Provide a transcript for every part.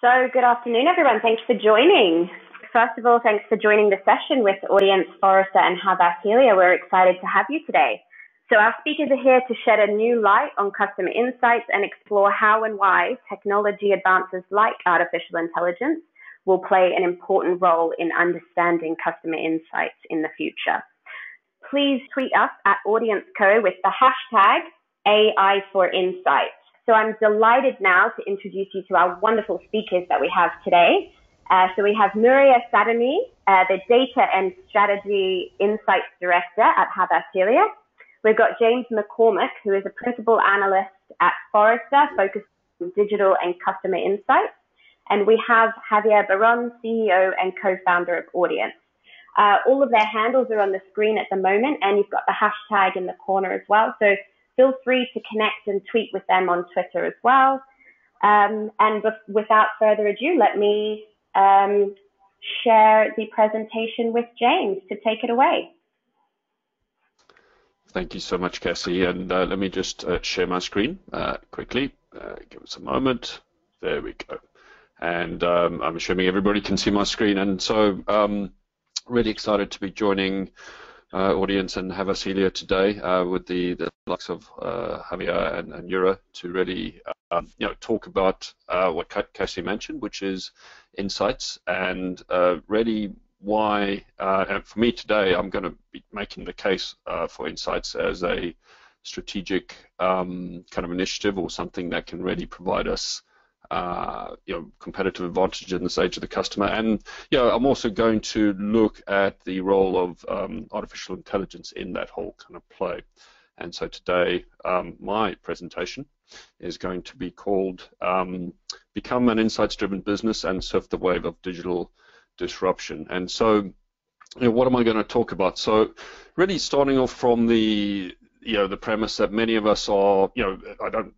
So, good afternoon, everyone. Thanks for joining. First of all, thanks for joining the session with Audiense Forrester and Havas Helia. We're excited to have you today. So, our speakers are here to shed a new light on customer insights and explore how and why technology advances like artificial intelligence will play an important role in understanding customer insights in the future. Please tweet us at AudienseCo with the hashtag AI for Insights. So I'm delighted now to introduce you to our wonderful speakers that we have today. Uh, so we have Nuria Sadami, uh, the Data and Strategy Insights Director at Havas We've got James McCormick, who is a Principal Analyst at Forrester, focused on digital and customer insights. And we have Javier Burón, CEO and co-founder of Audiense. Uh, all of their handles are on the screen at the moment, and you've got the hashtag in the corner as well. So feel free to connect and tweet with them on Twitter as well. Um, and without further ado, let me um, share the presentation with James to take it away. Thank you so much, Cassie. And uh, let me just uh, share my screen uh, quickly. Uh, give us a moment. There we go. And um, I'm assuming everybody can see my screen. And so, um, really excited to be joining uh, Audiense and Havas Helia today uh, with the, the likes of uh, Javier and, and Yura to really um, you know talk about uh, what Cassie mentioned, which is insights and uh, really why. Uh, and for me today, I'm going to be making the case for insights as a strategic um, kind of initiative or something that can really provide us uh, you know, competitive advantage in this age of the customer. And you know, I'm also going to look at the role of um, artificial intelligence in that whole kind of play. And so today, um, my presentation is going to be called um, Become an Insights-Driven Business and Surf the Wave of Digital Disruption. And so, you know, what am I going to talk about? So, really starting off from the, you know, the premise that many of us are, you know, I don't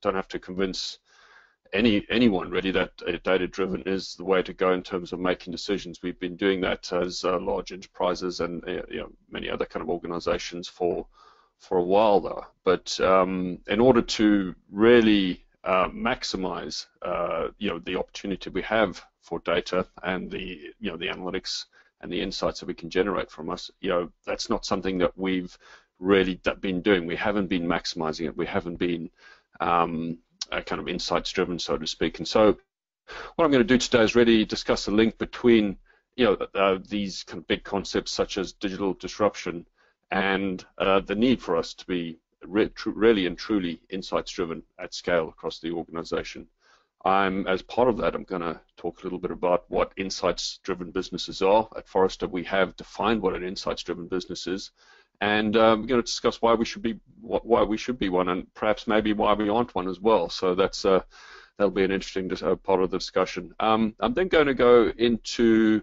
don't have to convince any anyone really that uh, data driven is the way to go in terms of making decisions. We've been doing that as uh, large enterprises and uh, you know, many other kind of organizations for for a while though. But um, in order to really uh, maximize uh, you know the opportunity we have for data and the you know the analytics and the insights that we can generate from us, you know that's not something that we've really been doing. We haven't been maximizing it. We haven't been um, uh, kind of insights driven, so to speak. And so, what I'm going to do today is really discuss the link between you know uh, these kind of big concepts such as digital disruption and uh, the need for us to be re really and truly insights driven at scale across the organization. I'm, as part of that, I'm going to talk a little bit about what insights-driven businesses are. At Forrester, we have defined what an insights-driven business is, and um, we're going to discuss why we should be why we should be one, and perhaps maybe why we aren't one as well. So that's uh, that'll be an interesting uh, part of the discussion. Um, I'm then going to go into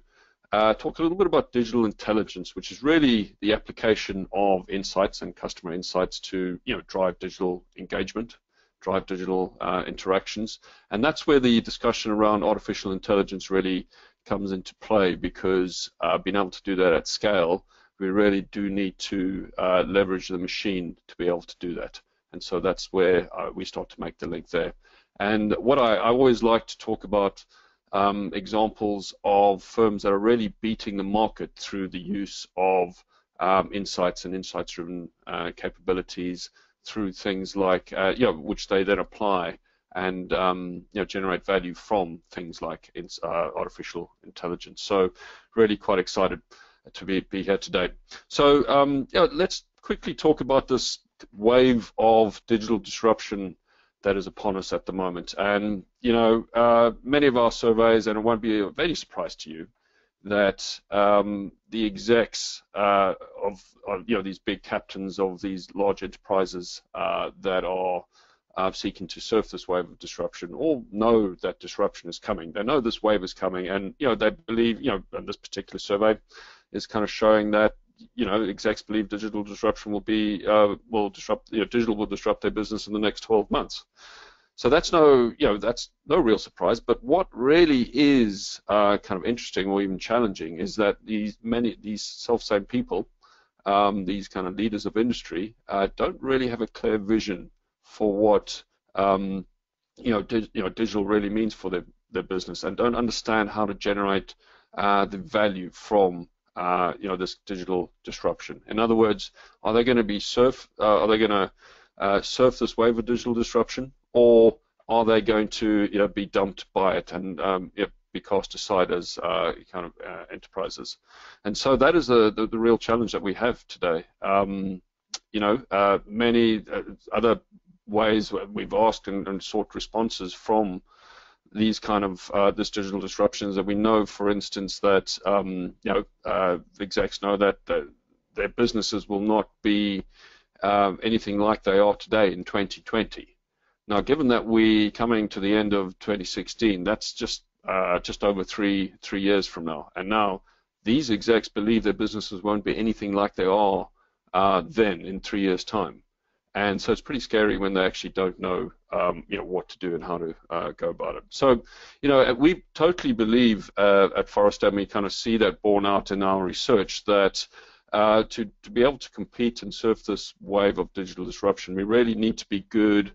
uh, talk a little bit about digital intelligence, which is really the application of insights and customer insights to you know drive digital engagement, drive digital uh, interactions, and that's where the discussion around artificial intelligence really comes into play because uh, being able to do that at scale we really do need to uh, leverage the machine to be able to do that. And so that's where uh, we start to make the link there. And what I, I always like to talk about um, examples of firms that are really beating the market through the use of um, insights and insights-driven uh, capabilities through things like, uh, you know, which they then apply and um, you know generate value from things like uh, artificial intelligence. So really quite excited to be, be here today. So um, yeah, let's quickly talk about this wave of digital disruption that is upon us at the moment. And you know, uh, many of our surveys, and it won't be of any surprise to you, that um, the execs uh, of, of, you know these big captains of these large enterprises uh, that are uh, seeking to surf this wave of disruption all know that disruption is coming. They know this wave is coming, and you know they believe you know in this particular survey is kind of showing that you know execs believe digital disruption will be uh, will disrupt you know digital will disrupt their business in the next 12 months. So that's no you know that's no real surprise. But what really is uh, kind of interesting or even challenging is that these many these self-same people, um, these kind of leaders of industry, uh, don't really have a clear vision for what um, you know, you know, digital really means for their, their business and don't understand how to generate uh, the value from uh, you know this digital disruption. In other words, are they going to be surf? Uh, are they going to uh, surf this wave of digital disruption, or are they going to you know be dumped by it and um, you know, be cast aside as uh, kind of uh, enterprises? And so that is the, the, the real challenge that we have today. Um, you know, many other ways we've asked and, and sought responses from these kind of uh, this digital disruptions that we know, for instance, that um, you know uh, execs know that, that, their businesses will not be uh, anything like they are today in 2020. Now, given that we're coming to the end of 2016, that's just uh, just over three three years from now, and now these execs believe their businesses won't be anything like they are uh, then in three years' time. And so it's pretty scary when they actually don't know, um, you know, what to do and how to uh, go about it. So, you know, we totally believe uh, at Forrester, and we kind of see that borne out in our research, that uh, to, to be able to compete and surf this wave of digital disruption, we really need to be good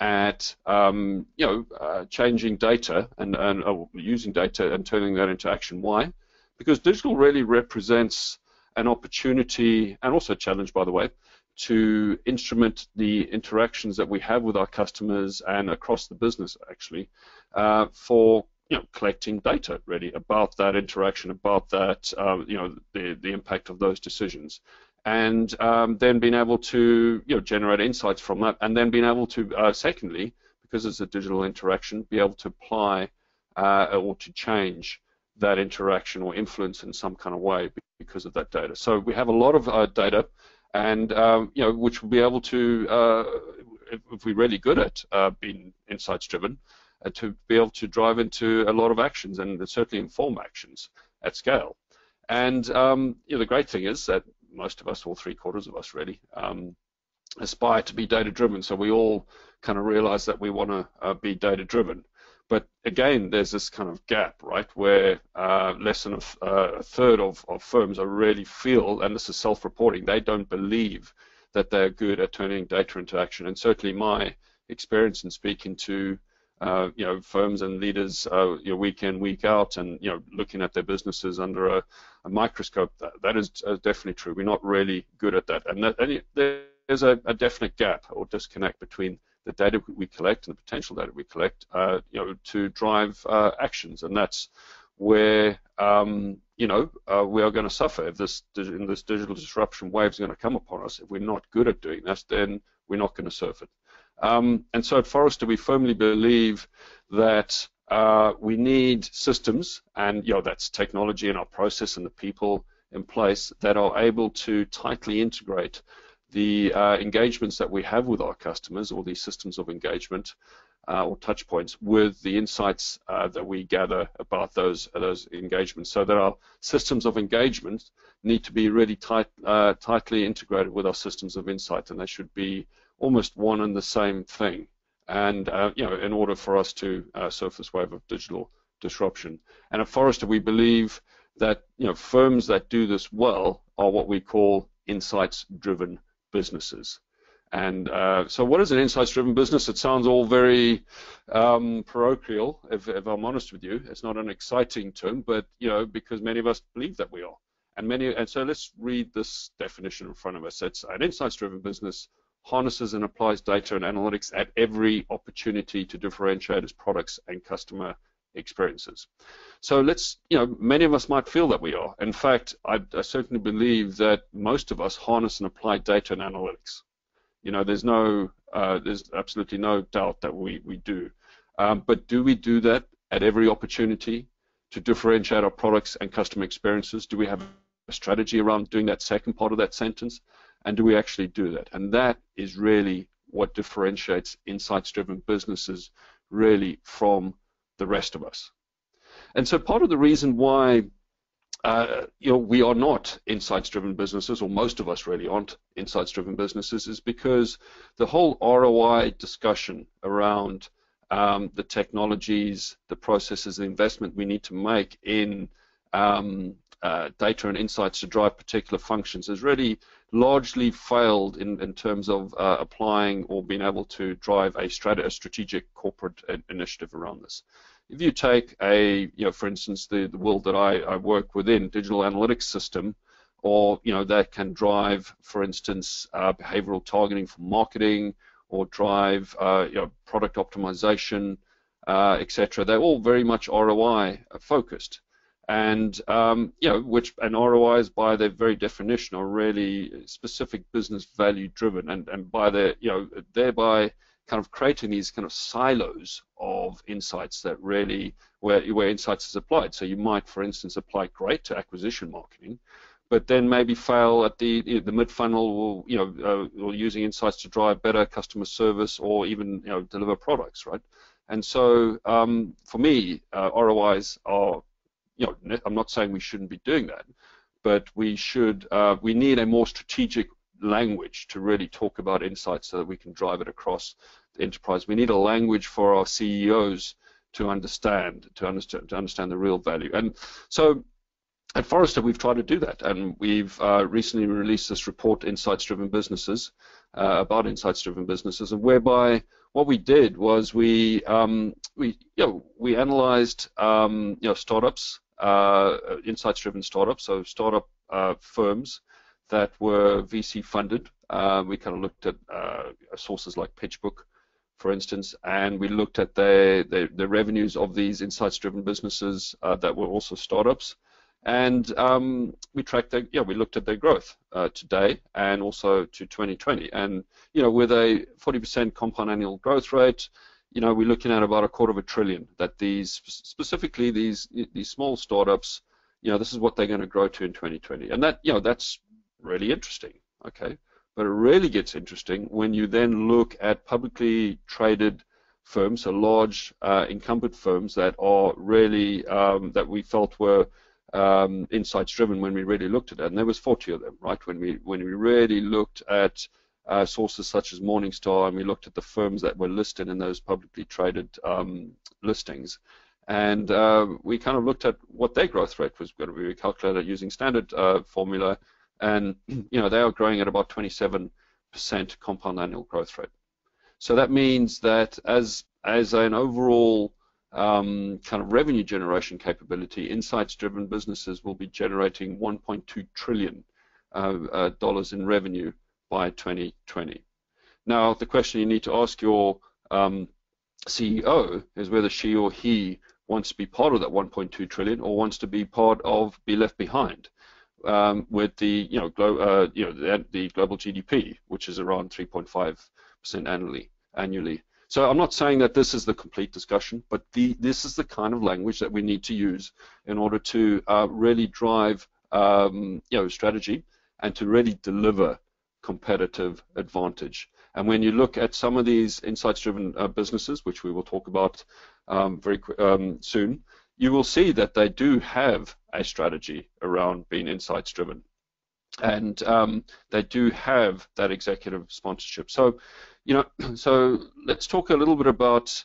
at, um, you know, uh, changing data and, and uh, using data and turning that into action. Why? Because digital really represents an opportunity and also a challenge, by the way, to instrument the interactions that we have with our customers and across the business actually uh, for you know collecting data really about that interaction about that um, you know the the impact of those decisions. And um, then being able to you know generate insights from that and then being able to uh, secondly because it's a digital interaction be able to apply uh, or to change that interaction or influence in some kind of way because of that data. So we have a lot of uh, data and um, you know, which will be able to, uh, if, if, we're really good at uh, being insights driven, uh, to be able to drive into a lot of actions and certainly inform actions at scale. And um, you know, the great thing is that most of us, or three quarters of us, really, um, aspire to be data driven. So we all kind of realize that we want to uh, be data driven. But again, there's this kind of gap, right, where uh, less than a, uh, a third of, of firms are really feel, and this is self-reporting, they don't believe that they're good at turning data into action. And certainly my experience in speaking to uh, you know, firms and leaders, uh, you know, week in, week out, and you know, looking at their businesses under a, a microscope. That, that is uh, definitely true. We're not really good at that, and, that, and there's a, a, definite gap or disconnect between the data we collect and the potential data we collect, uh, you know, to drive uh, actions, and that's where um, you know uh, we are going to suffer if this in this digital disruption wave is going to come upon us. If we're not good at doing that, then we're not going to surf it. Um, and so at Forrester, we firmly believe that uh, we need systems, and you know that's technology and our process and the people in place that are able to tightly integrate the uh, engagements that we have with our customers, or these systems of engagement uh, or touch points, with the insights uh, that we gather about those those engagements. So that our systems of engagement need to be really tight, uh, tightly integrated with our systems of insight, and they should be almost one and the same thing. And uh, you know, in order for us to uh, surf this wave of digital disruption, and at Forrester, we believe that you know firms that do this well are what we call insights-driven businesses. And uh, so, what is an insights-driven business? It sounds all very um, parochial, if, if, I'm honest with you. It's not an exciting term, but you know, because many of us believe that we are. And many, and so let's read this definition in front of us. It's an insights-driven business harnesses and applies data and analytics at every opportunity to differentiate its products and customer experiences. So let's, you know, many of us might feel that we are. In fact, I, I, certainly believe that most of us harness and apply data and analytics. You know, there's no, uh, there's absolutely no doubt that we, we do. Um, but do we do that at every opportunity to differentiate our products and customer experiences? Do we have a strategy around doing that second part of that sentence? And do we actually do that? And that is really what differentiates insights-driven businesses really from the rest of us. And so part of the reason why uh, you know, we are not insights-driven businesses, or most of us really aren't insights-driven businesses, is because the whole ROI discussion around um, the technologies, the processes, the investment we need to make in um, uh, data and insights to drive particular functions has really largely failed in, in terms of uh, applying or being able to drive a, strat- a strategic corporate initiative around this. If you take a, you know, for instance, the, the world that I, I work within, digital analytics system, or you know that can drive, for instance, uh, behavioral targeting for marketing, or drive uh, you know, product optimization, uh, etc. They're all very much ROI focused and um, you know which and ROIs by their very definition are really specific business value driven and and by their you know thereby kind of creating these kind of silos of insights that really where where insights is applied. So you might for instance apply great to acquisition marketing but then maybe fail at the the mid funnel or you know uh, or using insights to drive better customer service or even you know deliver products right? And so um, for me uh, ROIs are you know, I'm not saying we shouldn't be doing that, but we should, uh, we need a more strategic language to really talk about insights so that we can drive it across the enterprise. We need a language for our CEOs to understand, to understand, to understand the real value. And so at Forrester, we've tried to do that, and we've uh, recently released this report, Insights-Driven Businesses, uh, about insights-driven businesses, and whereby what we did was we um, we you know we analyzed um, you know startups uh, insights-driven startups, so startup uh, firms that were VC funded. Uh, we kind of looked at uh, sources like PitchBook, for instance, and we looked at the, the, the revenues of these insights-driven businesses uh, that were also startups, and um, we tracked their, yeah, we looked at their growth today and also to 2020, and you know, with a 40% compound annual growth rate, you know, we're looking at about a quarter of a trillion that these, specifically these these small startups, you know, this is what they're going to grow to in 2020. And that, you know, that's really interesting, okay? But it really gets interesting when you then look at publicly traded firms, so large uh, incumbent firms that are really, um, that we felt were um, insights driven when we really looked at it. And there was 40 of them, right? When we, when we really looked at uh, sources such as Morningstar, and we looked at the firms that were listed in those publicly traded um, listings. And uh, we kind of looked at what their growth rate was going to be. We calculated using standard uh, formula, and you know they are growing at about 27% compound annual growth rate. So that means that as as an overall um, kind of revenue generation capability, insights-driven businesses will be generating 1.2 trillion uh, uh, dollars in revenue by 2020. Now, the question you need to ask your um, CEO is whether she or he wants to be part of that 1.2 trillion or wants to be part of be left behind um, with the you know glo- uh, you know the, the, global GDP, which is around 3.5 percent annually annually. So I'm not saying that this is the complete discussion, but the, this is the kind of language that we need to use in order to uh, really drive um, you know strategy and to really deliver competitive advantage. And when you look at some of these insights-driven uh, businesses, which we will talk about um, very um, soon, you will see that they do have a strategy around being insights-driven, and um, they do have that executive sponsorship. So, you know, so let's talk a little bit about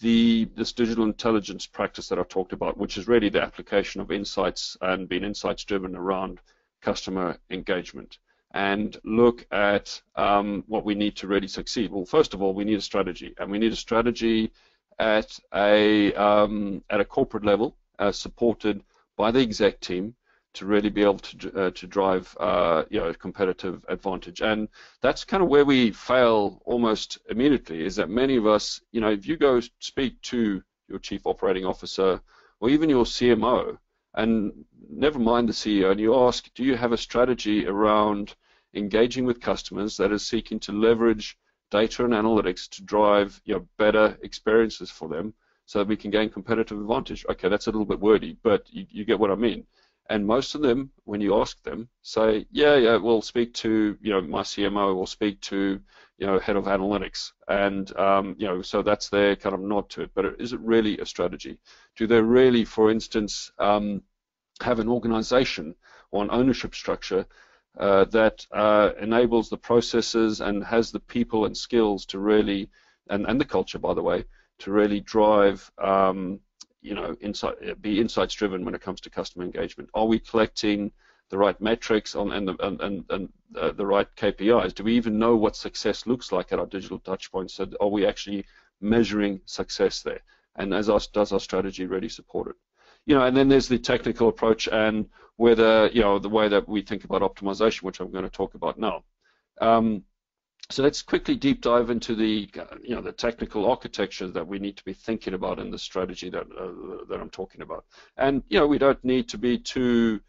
the this digital intelligence practice that I've talked about, which is really the application of insights and being insights-driven around customer engagement and look at um, what we need to really succeed. Well, first of all, we need a strategy, and we need a strategy at a um, at a corporate level, uh, supported by the exec team, to really be able to uh, to drive uh, you know competitive advantage. And that's kind of where we fail almost immediately. Is that many of us, you know, if you go speak to your chief operating officer or even your CMO, and never mind the CEO, and you ask, do you have a strategy around engaging with customers that is seeking to leverage data and analytics to drive you know, better experiences for them so that we can gain competitive advantage? Okay, that's a little bit wordy, but you, you get what I mean. And most of them, when you ask them, say, yeah, yeah, we'll speak to, you know, my CMO, we'll speak to, you know, head of analytics. And, um, you know, so that's their kind of nod to it. But is it really a strategy? Do they really, for instance, um, have an organization or an ownership structure uh, that uh, enables the processes and has the people and skills to really, and, and the culture, by the way, to really drive um, you know, insight, be insights driven when it comes to customer engagement? Are we collecting the right metrics on and the, and, and, and uh, the right KPIs? Do we even know what success looks like at our digital touchpoints? So are we actually measuring success there? And as our, does our strategy really support it? You know, and then there's the technical approach and whether you know the way that we think about optimization, which I'm going to talk about now. Um, so let's quickly deep dive into the you know the technical architecture that we need to be thinking about in the strategy that uh, that I'm talking about. And you know we don't need to be too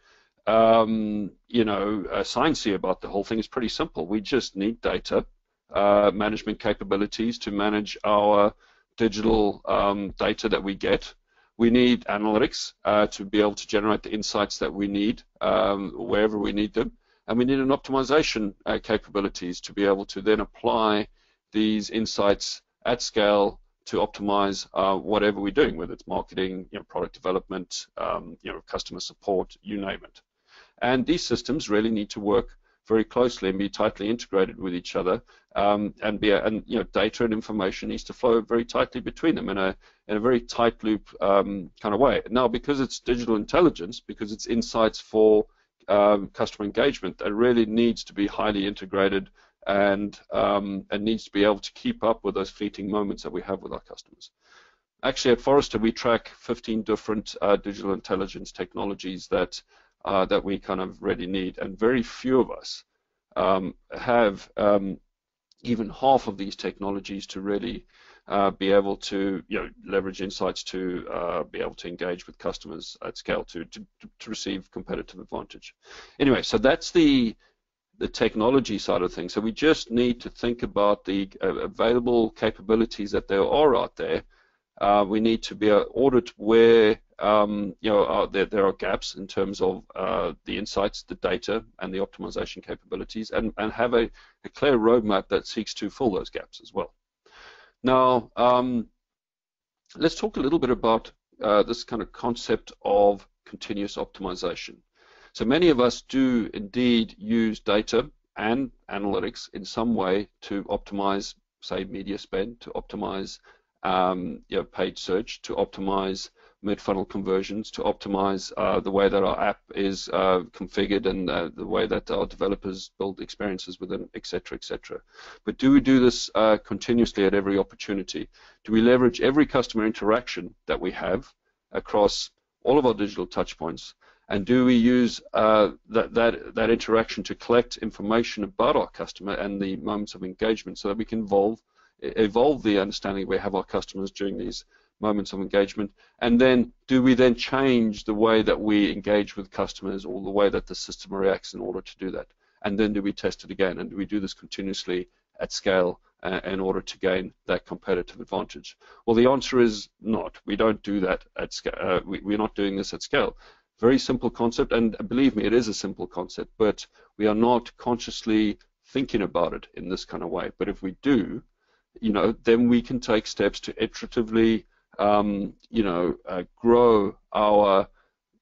um, you know uh, sciencey about the whole thing. It's pretty simple. We just need data uh, management capabilities to manage our digital um, data that we get. We need analytics uh, to be able to generate the insights that we need um, wherever we need them and we need an optimization uh, capabilities to be able to then apply these insights at scale to optimize uh, whatever we're doing, whether it's marketing, you know, product development, um, you know, customer support, you name it. And these systems really need to work very closely and be tightly integrated with each other, um, and be a, and you know data and information needs to flow very tightly between them in a in a very tight loop um, kind of way. Now, because it's digital intelligence, because it's insights for um, customer engagement that really needs to be highly integrated and um, and needs to be able to keep up with those fleeting moments that we have with our customers. Actually, at Forrester, we track 15 different uh, digital intelligence technologies that uh, that we kind of really need, and very few of us um, have um, even half of these technologies to really uh, be able to you know leverage insights to uh, be able to engage with customers at scale to, to to receive competitive advantage. Anyway, so that's the the technology side of things. So we just need to think about the uh, available capabilities that there are out there. Uh, we need to be audit where um, you know uh, there, there are gaps in terms of uh, the insights, the data, and the optimization capabilities, and, and have a, a clear roadmap that seeks to fill those gaps as well. Now, um, let's talk a little bit about uh, this kind of concept of continuous optimization. So many of us do indeed use data and analytics in some way to optimize, say, media spend, to optimize um, you know, paid search, to optimize mid-funnel conversions to optimize uh, the way that our app is uh, configured and uh, the way that our developers build experiences within, et cetera, et cetera. But do we do this uh, continuously at every opportunity? Do we leverage every customer interaction that we have across all of our digital touchpoints? And do we use uh, that, that, that interaction to collect information about our customer and the moments of engagement so that we can evolve, evolve the understanding we have of our customers during these moments of engagement? And then do we then change the way that we engage with customers or the way that the system reacts in order to do that? And then do we test it again? And do we do this continuously at scale uh, in order to gain that competitive advantage? Well, the answer is not. We don't do that at scale. Uh, we, we're not doing this at scale. Very simple concept, and believe me, it is a simple concept, but we are not consciously thinking about it in this kind of way. But if we do, you know, then we can take steps to iteratively um, you know, uh, grow our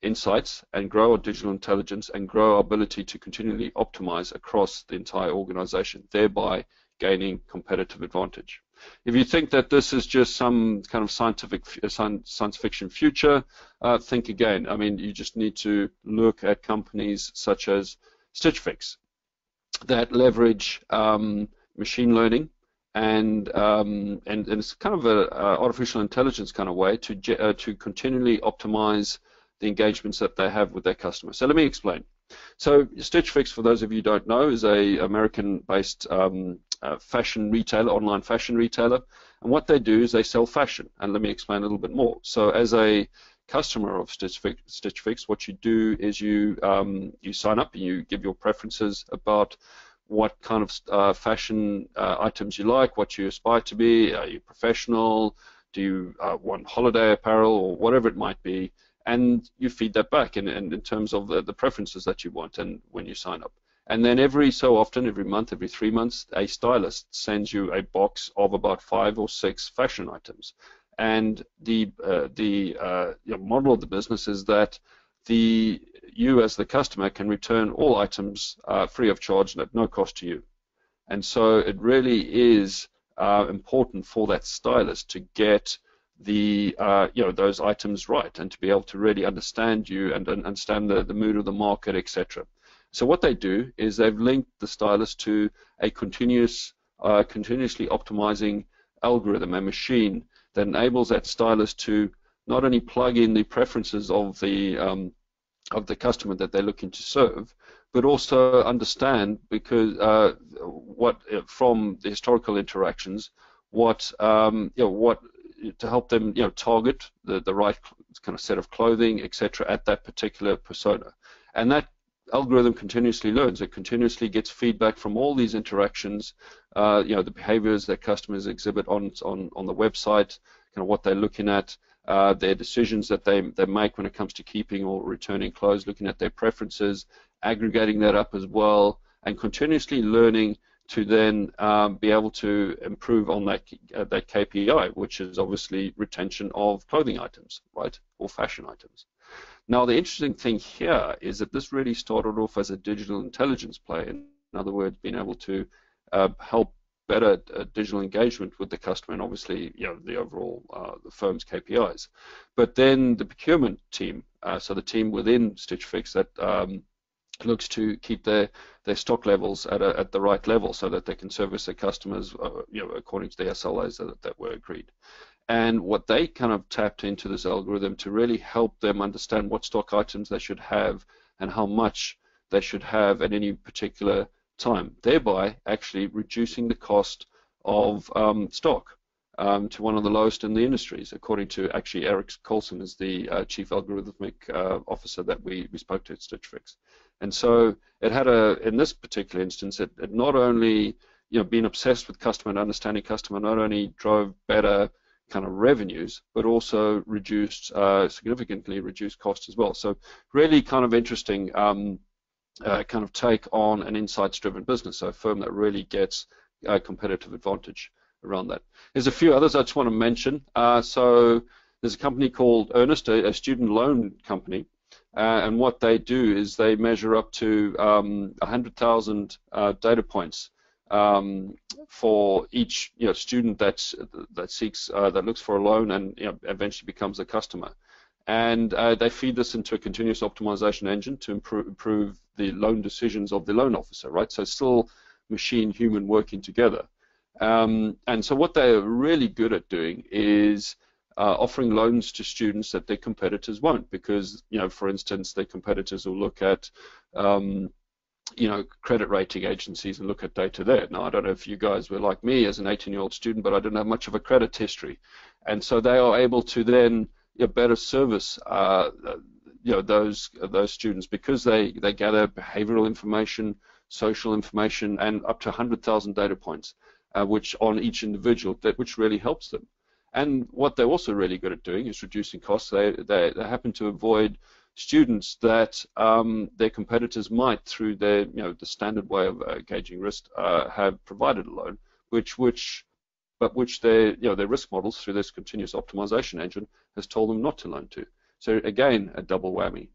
insights and grow our digital intelligence and grow our ability to continually optimize across the entire organization, thereby gaining competitive advantage. If you think that this is just some kind of scientific uh, science fiction future, uh, think again. I mean, you just need to look at companies such as Stitch Fix that leverage um, machine learning and um, and, and, it's kind of an artificial intelligence kind of way to uh, to continually optimize the engagements that they have with their customers. So let me explain. So Stitch Fix, for those of you who don't know, is a American-based um, uh, fashion retailer, online fashion retailer, and what they do is they sell fashion. And let me explain a little bit more. So as a customer of Stitch Fix, Stitch Fix what you do is you um, you sign up and you give your preferences about what kind of uh, fashion uh, items you like, what you aspire to be. Are you professional? Do you uh, want holiday apparel or whatever it might be? And you feed that back in, in, in terms of the, the preferences that you want and when you sign up. And then every so often, every month, every three months, a stylist sends you a box of about five or six fashion items. And the uh, the uh, model of the business is that the you as the customer can return all items uh, free of charge and at no cost to you. And so it really is uh, important for that stylist to get the uh, you know those items right and to be able to really understand you and, and understand the, the mood of the market, etc. So what they do is they've linked the stylist to a continuous, uh, continuously optimizing algorithm, a machine that enables that stylist to not only plug in the preferences of the um, of the customer that they're looking to serve, but also understand because uh, what from the historical interactions, what um, you know, what to help them you know target the, the right kind of set of clothing, etc. at that particular persona, and that algorithm continuously learns. It continuously gets feedback from all these interactions, uh, you know, the behaviors that customers exhibit on on on the website, kind of what they're looking at, uh, their decisions that they they make when it comes to keeping or returning clothes, looking at their preferences, aggregating that up as well, and continuously learning to then um, be able to improve on that uh, that KPI, which is obviously retention of clothing items, right, or fashion items. Now, the interesting thing here is that this really started off as a digital intelligence play. In other words, being able to uh, help better uh, digital engagement with the customer and obviously you know the overall uh, the firm's KPIs. But then the procurement team, uh, so the team within Stitch Fix that um, looks to keep their, their stock levels at, a, at the right level so that they can service their customers uh, you know, according to the SLAs that, that were agreed. And what they kind of tapped into this algorithm to really help them understand what stock items they should have and how much they should have at any particular time, thereby actually reducing the cost of um, stock um, to one of the lowest in the industries, according to actually Eric Colson is the uh, chief algorithmic uh, officer that we, we spoke to at Stitch Fix. And so it had a, in this particular instance, it, it not only, you know, being obsessed with customer and understanding customer not only drove better kind of revenues, but also reduced uh, significantly reduced cost as well. So really kind of interesting um, uh, kind of take on an insights-driven business, so a firm that really gets a competitive advantage around that. There's a few others I just want to mention. Uh, so there's a company called Earnest, a, a student loan company, uh, and what they do is they measure up to um, 100,000 uh, data points um, for each you know, student that's, that seeks uh, that looks for a loan and you know, eventually becomes a customer. And uh, they feed this into a continuous optimization engine to improve, improve the loan decisions of the loan officer, right? So still machine human working together. Um, and so what they're really good at doing is uh, offering loans to students that their competitors won't, because you know, for instance, their competitors will look at um, you know, credit rating agencies and look at data there. Now, I don't know if you guys were like me as an 18-year-old student, but I didn't have much of a credit history, and so they are able to then you know, better service uh, you know those those students because they they gather behavioral information, social information, and up to 100,000 data points, uh, which on each individual that which really helps them. And what they're also really good at doing is reducing costs. They they, they happen to avoid students that um, their competitors might, through their you know the standard way of uh, gauging risk, uh, have provided a loan, which which but which their you know their risk models through this continuous optimization engine has told them not to loan to. So again, a double whammy.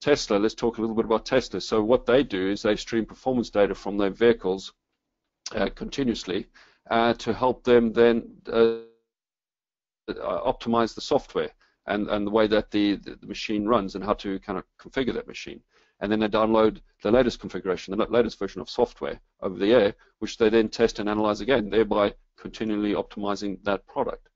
Tesla, let's talk a little bit about Tesla. So what they do is they stream performance data from their vehicles uh, continuously uh, to help them then uh, optimize the software and, and the way that the, the machine runs and how to kind of configure that machine. And then they download the latest configuration, the latest version of software over the air, which they then test and analyze again, thereby continually optimizing that product.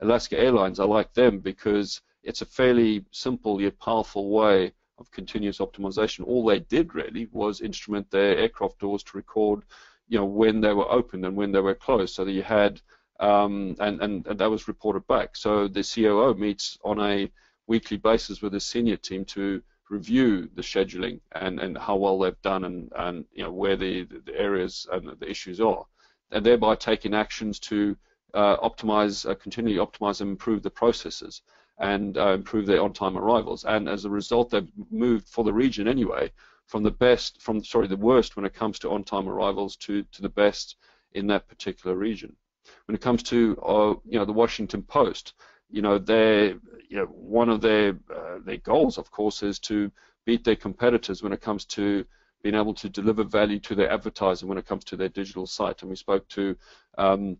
Alaska Airlines, I like them because it's a fairly simple yet powerful way of continuous optimization. All they did really was instrument their aircraft doors to record, you know, when they were open and when they were closed, so that you had um, and, and, and that was reported back. So the COO meets on a weekly basis with the senior team to review the scheduling and, and how well they've done and, and you know where the, the areas and the issues are, and thereby taking actions to uh, optimize, uh, continually optimize and improve the processes and uh, improve their on-time arrivals. And as a result, they've moved for the region anyway from the best, from sorry, the worst when it comes to on-time arrivals to to the best in that particular region when it comes to uh, you know the Washington Post, you know they you know one of their uh, their goals, of course, is to beat their competitors when it comes to being able to deliver value to their advertiser when it comes to their digital site. And we spoke to um,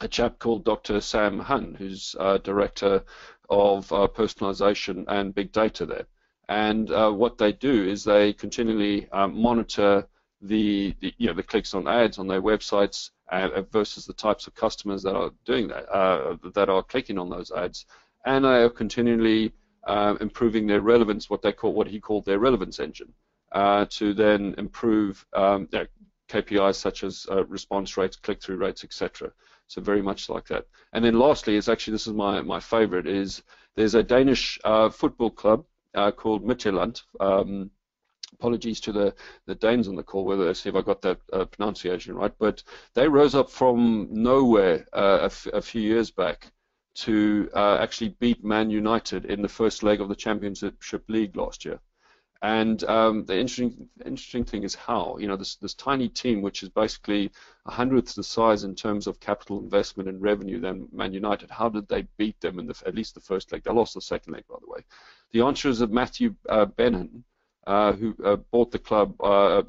a chap called Dr. Sam Han, who's uh, director of uh, personalization and big data there. And uh, what they do is they continually um, monitor the, the, you know the clicks on ads on their websites uh, versus the types of customers that are doing that uh, that are clicking on those ads, and they are continually uh, improving their relevance, what they call what he called their relevance engine, uh, to then improve um, KPIs such as uh, response rates, click-through rates, etc. So very much like that. And then lastly, is actually this is my my favorite is there's a Danish uh, football club called Midtjylland. Um, apologies to the, the Danes on the call, whether they see if I got that uh, pronunciation right. But they rose up from nowhere uh, a, few years back to uh, actually beat Man United in the first leg of the Championship League last year. And um, the interesting interesting thing is how you know this this tiny team, which is basically a hundredth the size in terms of capital investment and revenue than Man United, how did they beat them in the at least the first leg? They lost the second leg, by the way. The answer is that Matthew uh, uh, who uh, bought the club, uh,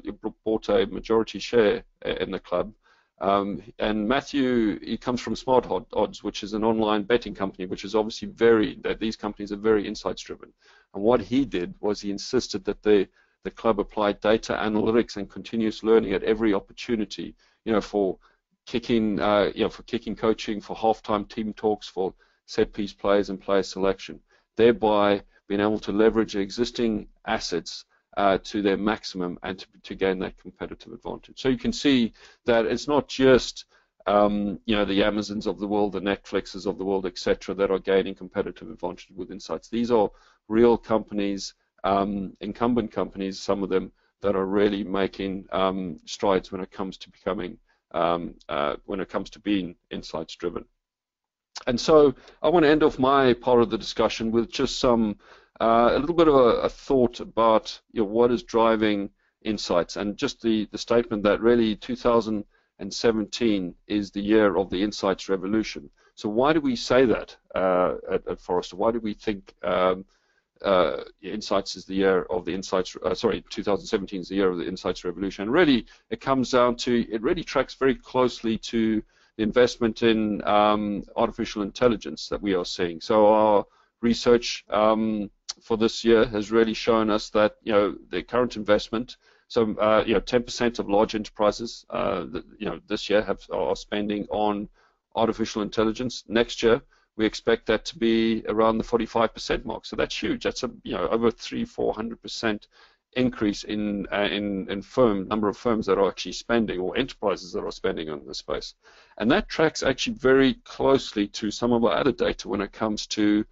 bought a majority share in the club. Um, and Matthew, he comes from Smart Odds, which is an online betting company, which is obviously very, that these companies are very insights driven. And what he did was he insisted that the, the club applied data analytics and continuous learning at every opportunity, you know, for kicking, uh, you know, for kicking coaching, for halftime team talks, for set piece plays and player selection, thereby being able to leverage existing assets uh, to their maximum and to, to, gain that competitive advantage. So you can see that it's not just um, you know the Amazons of the world, the Netflixes of the world, etc., that are gaining competitive advantage with insights. These are real companies, um, incumbent companies, some of them that are really making um, strides when it comes to becoming um, uh, when it comes to being insights driven. And so I want to end off my part of the discussion with just some uh, a little bit of a, a thought about you know, what is driving insights and just the, the statement that really 2017 is the year of the insights revolution. So why do we say that uh, at, at, Forrester? Why do we think um, uh, insights is the year of the insights? Uh, sorry, 2017 is the year of the insights revolution. Really, it comes down to it really tracks very closely to the investment in um, artificial intelligence that we are seeing. So our research um, for this year has really shown us that you know the current investment. So uh, you know, 10% of large enterprises, uh, you know, this year have are spending on artificial intelligence. Next year, we expect that to be around the 45% mark. So that's huge. That's a you know over three, four hundred percent increase in uh, in in firm number of firms that are actually spending or enterprises that are spending on this space, and that tracks actually very closely to some of our other data when it comes to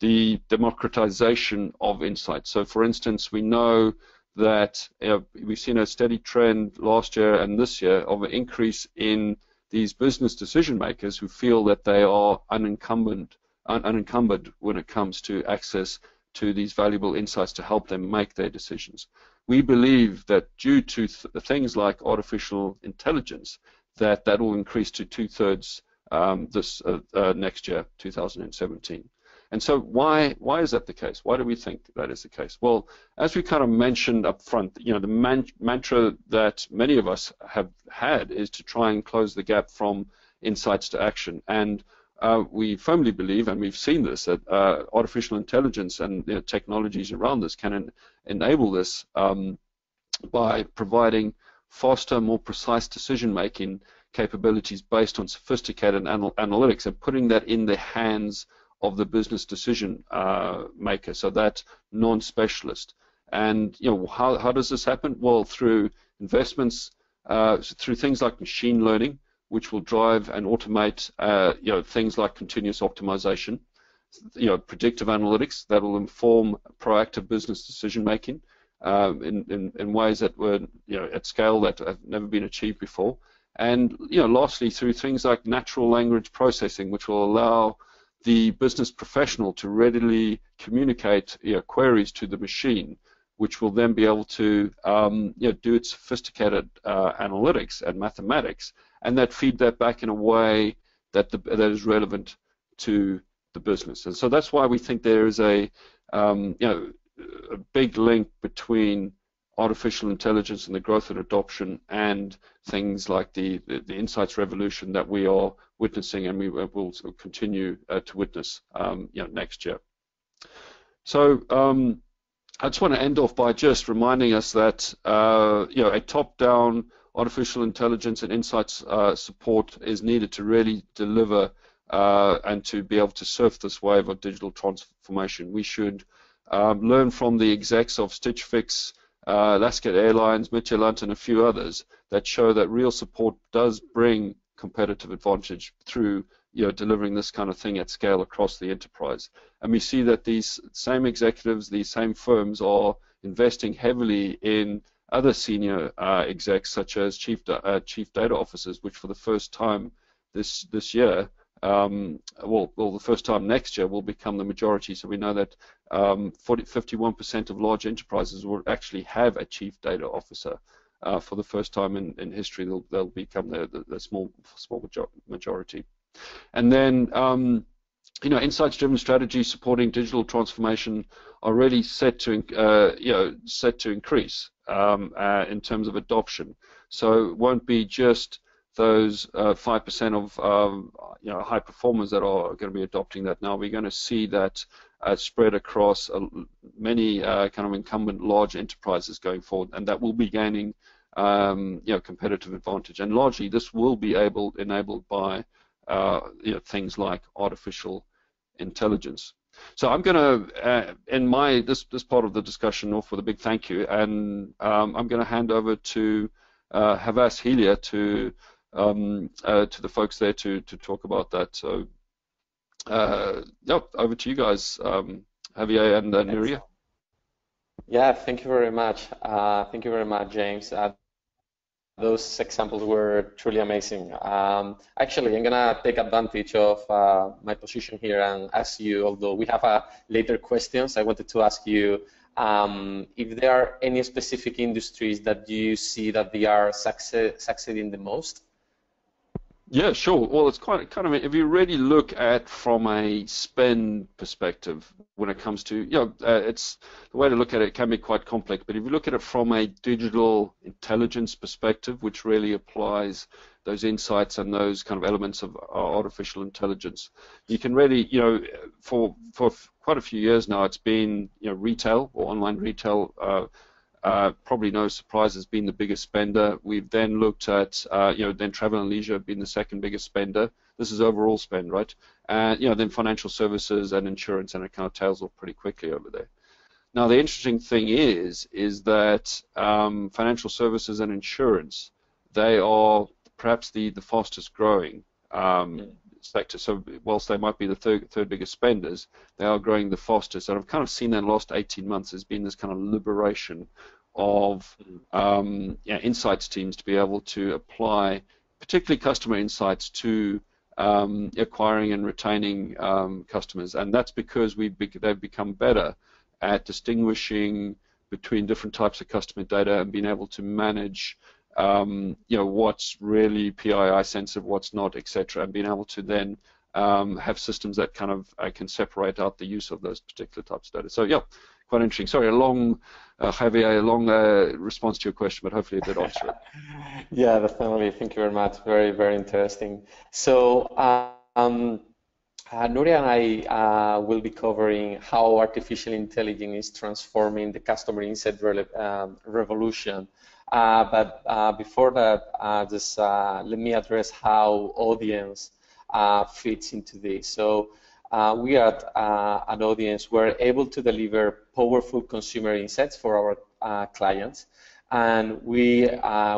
the democratization of insight. So, for instance, we know that know, we've seen a steady trend last year and this year of an increase in these business decision makers who feel that they are unencumbered, un unencumbered when it comes to access to these valuable insights to help them make their decisions. We believe that due to th things like artificial intelligence, that that will increase to two-thirds um, this uh, uh, next year, 2017. And so why why is that the case? Why do we think that is the case? Well, as we kind of mentioned up front, you know, the man mantra that many of us have had is to try and close the gap from insights to action. And uh, we firmly believe, and we've seen this, that uh, artificial intelligence and you know, technologies around this can en enable this um, by providing faster, more precise decision-making capabilities based on sophisticated anal analytics and putting that in the hands of the business decision uh, maker, so that non-specialist. And you know, how, how does this happen? Well, through investments, uh, through things like machine learning, which will drive and automate, uh, you know, things like continuous optimization, you know, predictive analytics that will inform proactive business decision making um, in, in, in ways that were, you know, at scale that have never been achieved before. And you know, lastly, through things like natural language processing, which will allow the business professional to readily communicate you know, queries to the machine, which will then be able to um, you know, do its sophisticated uh, analytics and mathematics, and that feed that back in a way that the, that is relevant to the business. And so that's why we think there is a um, you know a big link between artificial intelligence and the growth and adoption and things like the, the, the insights revolution that we are witnessing and we will continue uh, to witness um, you know, next year. So um, I just want to end off by just reminding us that uh, you know a top-down artificial intelligence and insights uh, support is needed to really deliver uh, and to be able to surf this wave of digital transformation. We should um, learn from the execs of Stitch Fix, uh, Alaska Airlines, Midtjylland, and a few others that show that real support does bring competitive advantage through you know, delivering this kind of thing at scale across the enterprise. And we see that these same executives, these same firms are investing heavily in other senior uh, execs, such as chief uh, chief data officers, which for the first time this this year, um, well, well, the first time next year will become the majority. So we know that um, 40, 51% of large enterprises will actually have a chief data officer. Uh, for the first time in, in history, they'll, they'll become the, the, the small small majority. And then, um, you know, insights-driven strategies supporting digital transformation are really set to, uh, you know, set to increase um, uh, in terms of adoption. So it won't be just those uh, 5% of um, you know high performers that are going to be adopting that now. We're going to see that uh, spread across uh, many uh, kind of incumbent large enterprises going forward, and that will be gaining um, you know competitive advantage. And largely, this will be able enabled by uh, you know, things like artificial intelligence. So I'm going to uh, end my this this part of the discussion off with a big thank you, and um, I'm going to hand over to uh, Havas Helia to um, uh, to the folks there to to talk about that. So, uh, yep, over to you guys, um, Javier and uh, Nuria. Yeah, thank you very much. Uh, thank you very much, James. Uh, those examples were truly amazing. Um, actually, I'm gonna take advantage of uh, my position here and ask you, although we have uh, later questions, I wanted to ask you um, if there are any specific industries that you see that they are succeeding the most yeah, sure. Well, it's quite kind of if you really look at from a spend perspective when it comes to you know uh, it's the way to look at it can be quite complex, but if you look at it from a digital intelligence perspective, which really applies those insights and those kind of elements of artificial intelligence, you can really you know for for quite a few years now it's been you know retail or online retail. Uh, uh, probably no surprise has been the biggest spender. We've then looked at, uh, you know, then travel and leisure being the second biggest spender. This is overall spend, right? And, you know, then financial services and insurance, and it kind of tails off pretty quickly over there. Now, the interesting thing is, is that um, financial services and insurance, they are perhaps the, the fastest growing um, sector. So whilst they might be the third, third biggest spenders, they are growing the fastest. And I've kind of seen that in the last 18 months has been this kind of liberation of um, yeah, insights teams to be able to apply particularly customer insights to um, acquiring and retaining um, customers. And that's because we be they've become better at distinguishing between different types of customer data and being able to manage um, you know, what's really PII sensitive, what's not, etc., and being able to then um, have systems that kind of uh, can separate out the use of those particular types of data. So yeah, quite interesting. Sorry, a long, uh, Javier, a long uh, response to your question, but hopefully it did answer it. yeah, definitely. Thank you very much. Very, very interesting. So. Um, uh, Nuria and I uh, will be covering how artificial intelligence is transforming the customer insight re um, revolution but uh, before that, uh, just uh, let me address how Audiense uh, fits into this. So we are an Audiense. We're able to deliver powerful consumer insights for our clients, and we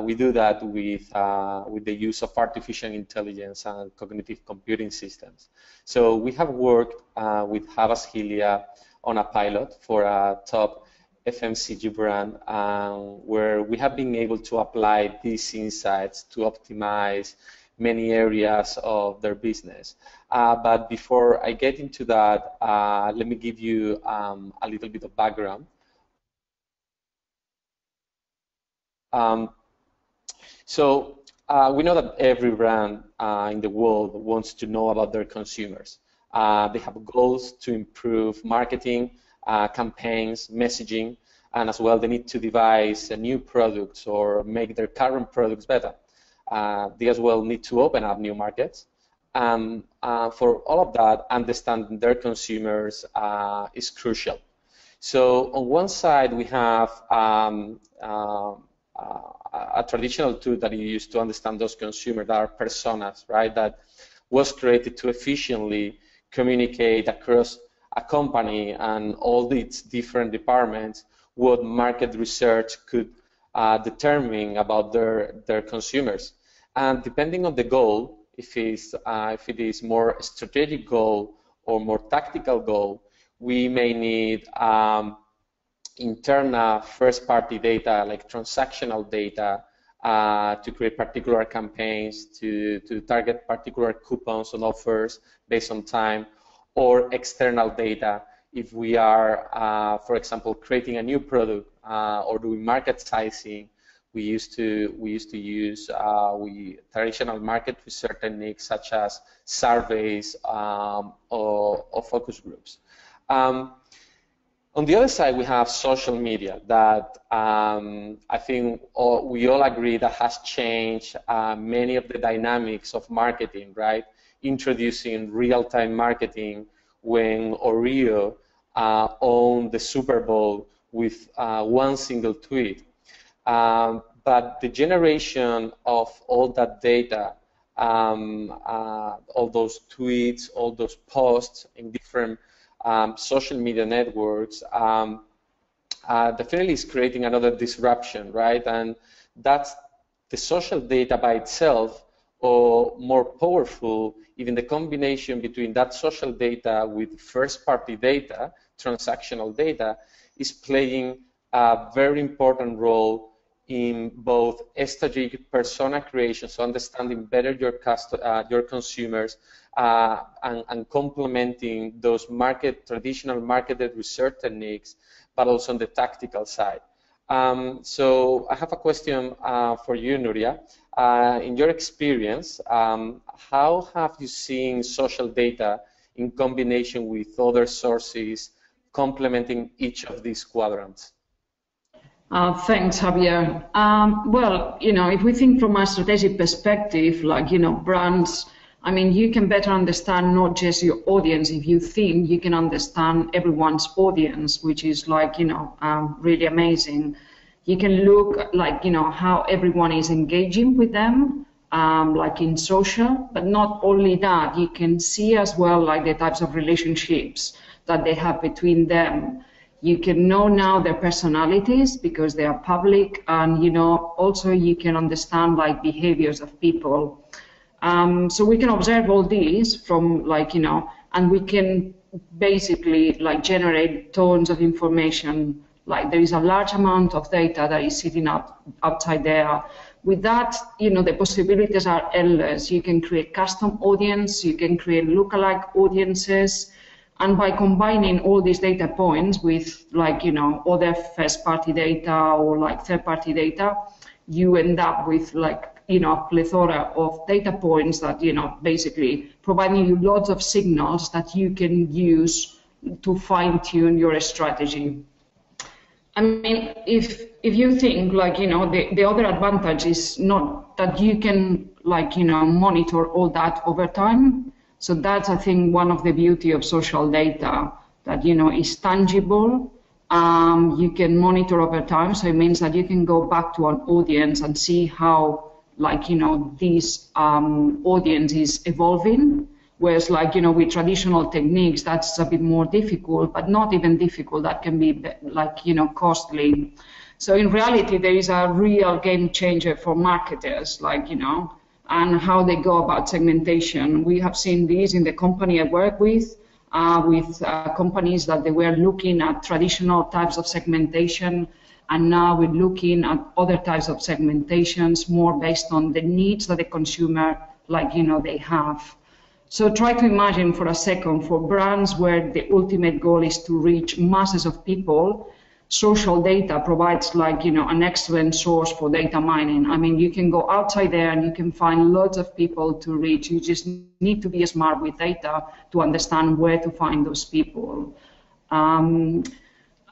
we do that with with the use of artificial intelligence and cognitive computing systems. So we have worked with Havas Helia on a pilot for a top FMCG brand um, where we have been able to apply these insights to optimize many areas of their business. Uh, but before I get into that, uh, let me give you um, a little bit of background. Um, so uh, we know that every brand uh, in the world wants to know about their consumers. Uh, they have goals to improve marketing, uh, campaigns, messaging, and as well they need to devise new products or make their current products better. Uh, they as well need to open up new markets. Um, uh, for all of that, understanding their consumers uh, is crucial. So on one side, we have um, uh, a traditional tool that you use to understand those consumers that are personas, right? That was created to efficiently communicate across a company and all its different departments what market research could uh, determine about their, their consumers. And depending on the goal, if, it's, uh, if it is more strategic goal or more tactical goal, we may need um, internal first-party data like transactional data uh, to create particular campaigns, to, to target particular coupons and offers based on time, or external data if we are, uh, for example, creating a new product uh, or doing market sizing. We used to we used to use uh, we traditional market research techniques such as surveys um, or, or, focus groups. Um, on the other side, we have social media that um, I think all, we all agree that has changed uh, many of the dynamics of marketing, right? Introducing real-time marketing when Oreo uh, owned the Super Bowl with uh, one single tweet. Um, but the generation of all that data, um, uh, all those tweets, all those posts in different um, social media networks um, uh, definitely is creating another disruption, right? And that's the social data by itself, or more powerful, even the combination between that social data with first-party data, transactional data, is playing a very important role in both strategic persona creation, so understanding better your, uh, your consumers, uh, and, and, complementing those market traditional marketed research techniques, but also on the tactical side. Um, so I have a question uh, for you, Nuria. Uh, in your experience, um, how have you seen social data in combination with other sources complementing each of these quadrants? Uh, thanks, Javier. Um, well, you know, if we think from a strategic perspective, like, you know, brands I mean, you can better understand not just your audience. If you think you can understand everyone's audience, which is like, you know, um, really amazing. You can look like, you know, how everyone is engaging with them, um, like in social, but not only that, you can see as well like the types of relationships that they have between them. You can know now their personalities because they are public and, you know, also you can understand like behaviors of people. Um, so we can observe all these from like, you know, and we can basically like generate tons of information. Like there is a large amount of data that is sitting up outside there. With that, you know, the possibilities are endless. You can create custom audience, you can create lookalike audiences, and by combining all these data points with like, you know, other first party data or like third party data, you end up with like you know, a plethora of data points that, you know, basically providing you lots of signals that you can use to fine tune your strategy. I mean, if if you think like you know the, the other advantage is not that you can like you know monitor all that over time. So that's I think one of the beauty of social data that you know is tangible um, you can monitor over time. So it means that you can go back to an audience and see how like, you know, this um, audience is evolving. Whereas, like, you know, with traditional techniques, that's a bit more difficult, but not even difficult. That can be, like, you know, costly. So in reality, there is a real game changer for marketers, like, you know, and how they go about segmentation. We have seen this in the company I work with, uh, with uh, companies that they were looking at traditional types of segmentation and now we're looking at other types of segmentations more based on the needs that the consumer, like, you know, they have. So try to imagine for a second for brands where the ultimate goal is to reach masses of people, social data provides like, you know, an excellent source for data mining. I mean, you can go outside there and you can find lots of people to reach. You just need to be smart with data to understand where to find those people. Um,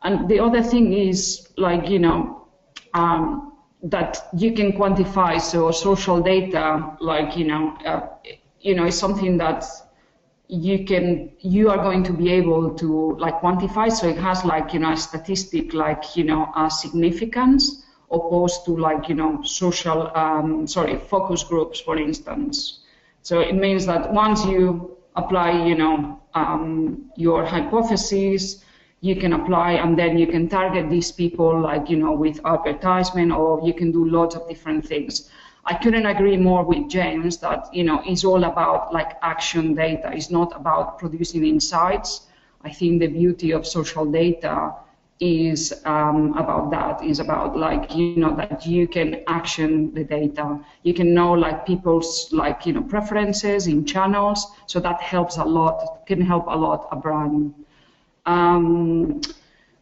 And the other thing is like, you know, um, that you can quantify. So social data, like, you know, uh, you know, is something that you can, you are going to be able to like quantify. So it has like, you know, a statistic like, you know, a significance opposed to like, you know, social, um, sorry, focus groups, for instance. So it means that once you apply, you know, um, your hypothesis, you can apply and then you can target these people like, you know, with advertisement or you can do lots of different things. I couldn't agree more with James that, you know, it's all about like action data. It's not about producing insights. I think the beauty of social data is um, about that is about like you know that you can action the data you can know like people's like you know preferences in channels so that helps a lot can help a lot a brand um,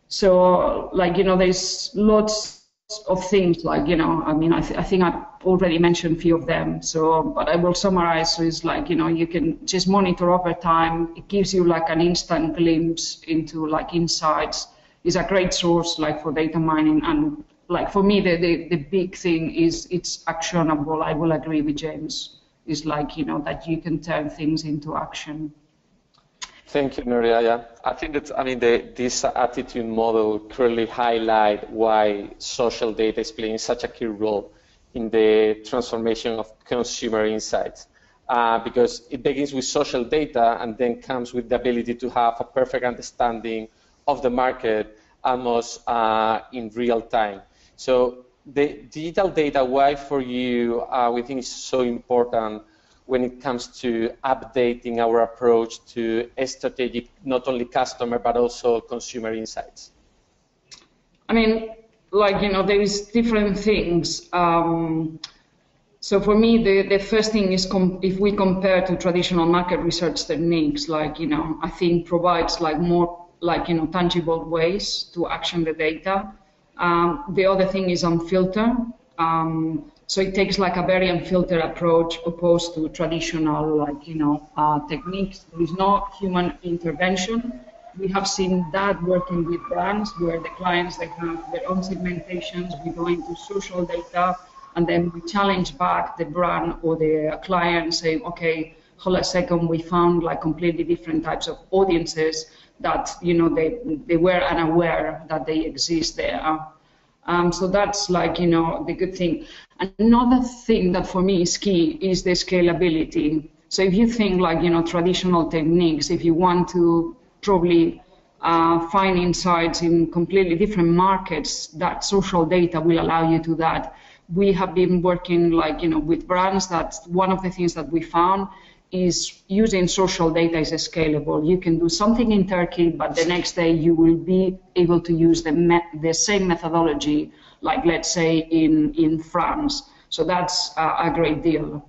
so like you know there's lots of things like you know i mean i, th- I think i've already mentioned a few of them so but i will summarize so it's like you know you can just monitor over time. It gives you like an instant glimpse into like insights. Is a great source like for data mining and like for me the, the, the big thing is it's actionable. I will agree with james. Is like you know that you can turn things into action Thank you, Nuria. Yeah, I think that I mean the, this attitude model clearly highlight why social data is playing such a key role in the transformation of consumer insights. Uh, because it begins with social data and then comes with the ability to have a perfect understanding of the market almost uh, in real time. So the digital data, why for you, uh, we think is so important when it comes to updating our approach to strategic, not only customer, but also consumer insights? I mean, like, you know, there is different things. Um, so for me, the, the first thing is if we compare to traditional market research techniques, like, you know, I think provides like more like you know tangible ways to action the data. Um, the other thing is unfiltered. Um, so it takes like a very unfiltered approach opposed to traditional like you know uh, techniques. There is no human intervention. We have seen that working with brands where the clients they have their own segmentations. We go into social data and then we challenge back the brand or the client saying, okay, hold a second, we found like completely different types of audiences that you know they they were unaware that they exist there. Um, so that's like you know the good thing. Another thing that for me is key is the scalability. So if you think like you know traditional techniques, if you want to probably uh, find insights in completely different markets, that social data will allow you to that. We have been working like you know with brands. That's one of the things that we found is using social data is scalable. You can do something in Turkey, but the next day you will be able to use the, the same methodology, like let's say in, in France. So that's a great deal.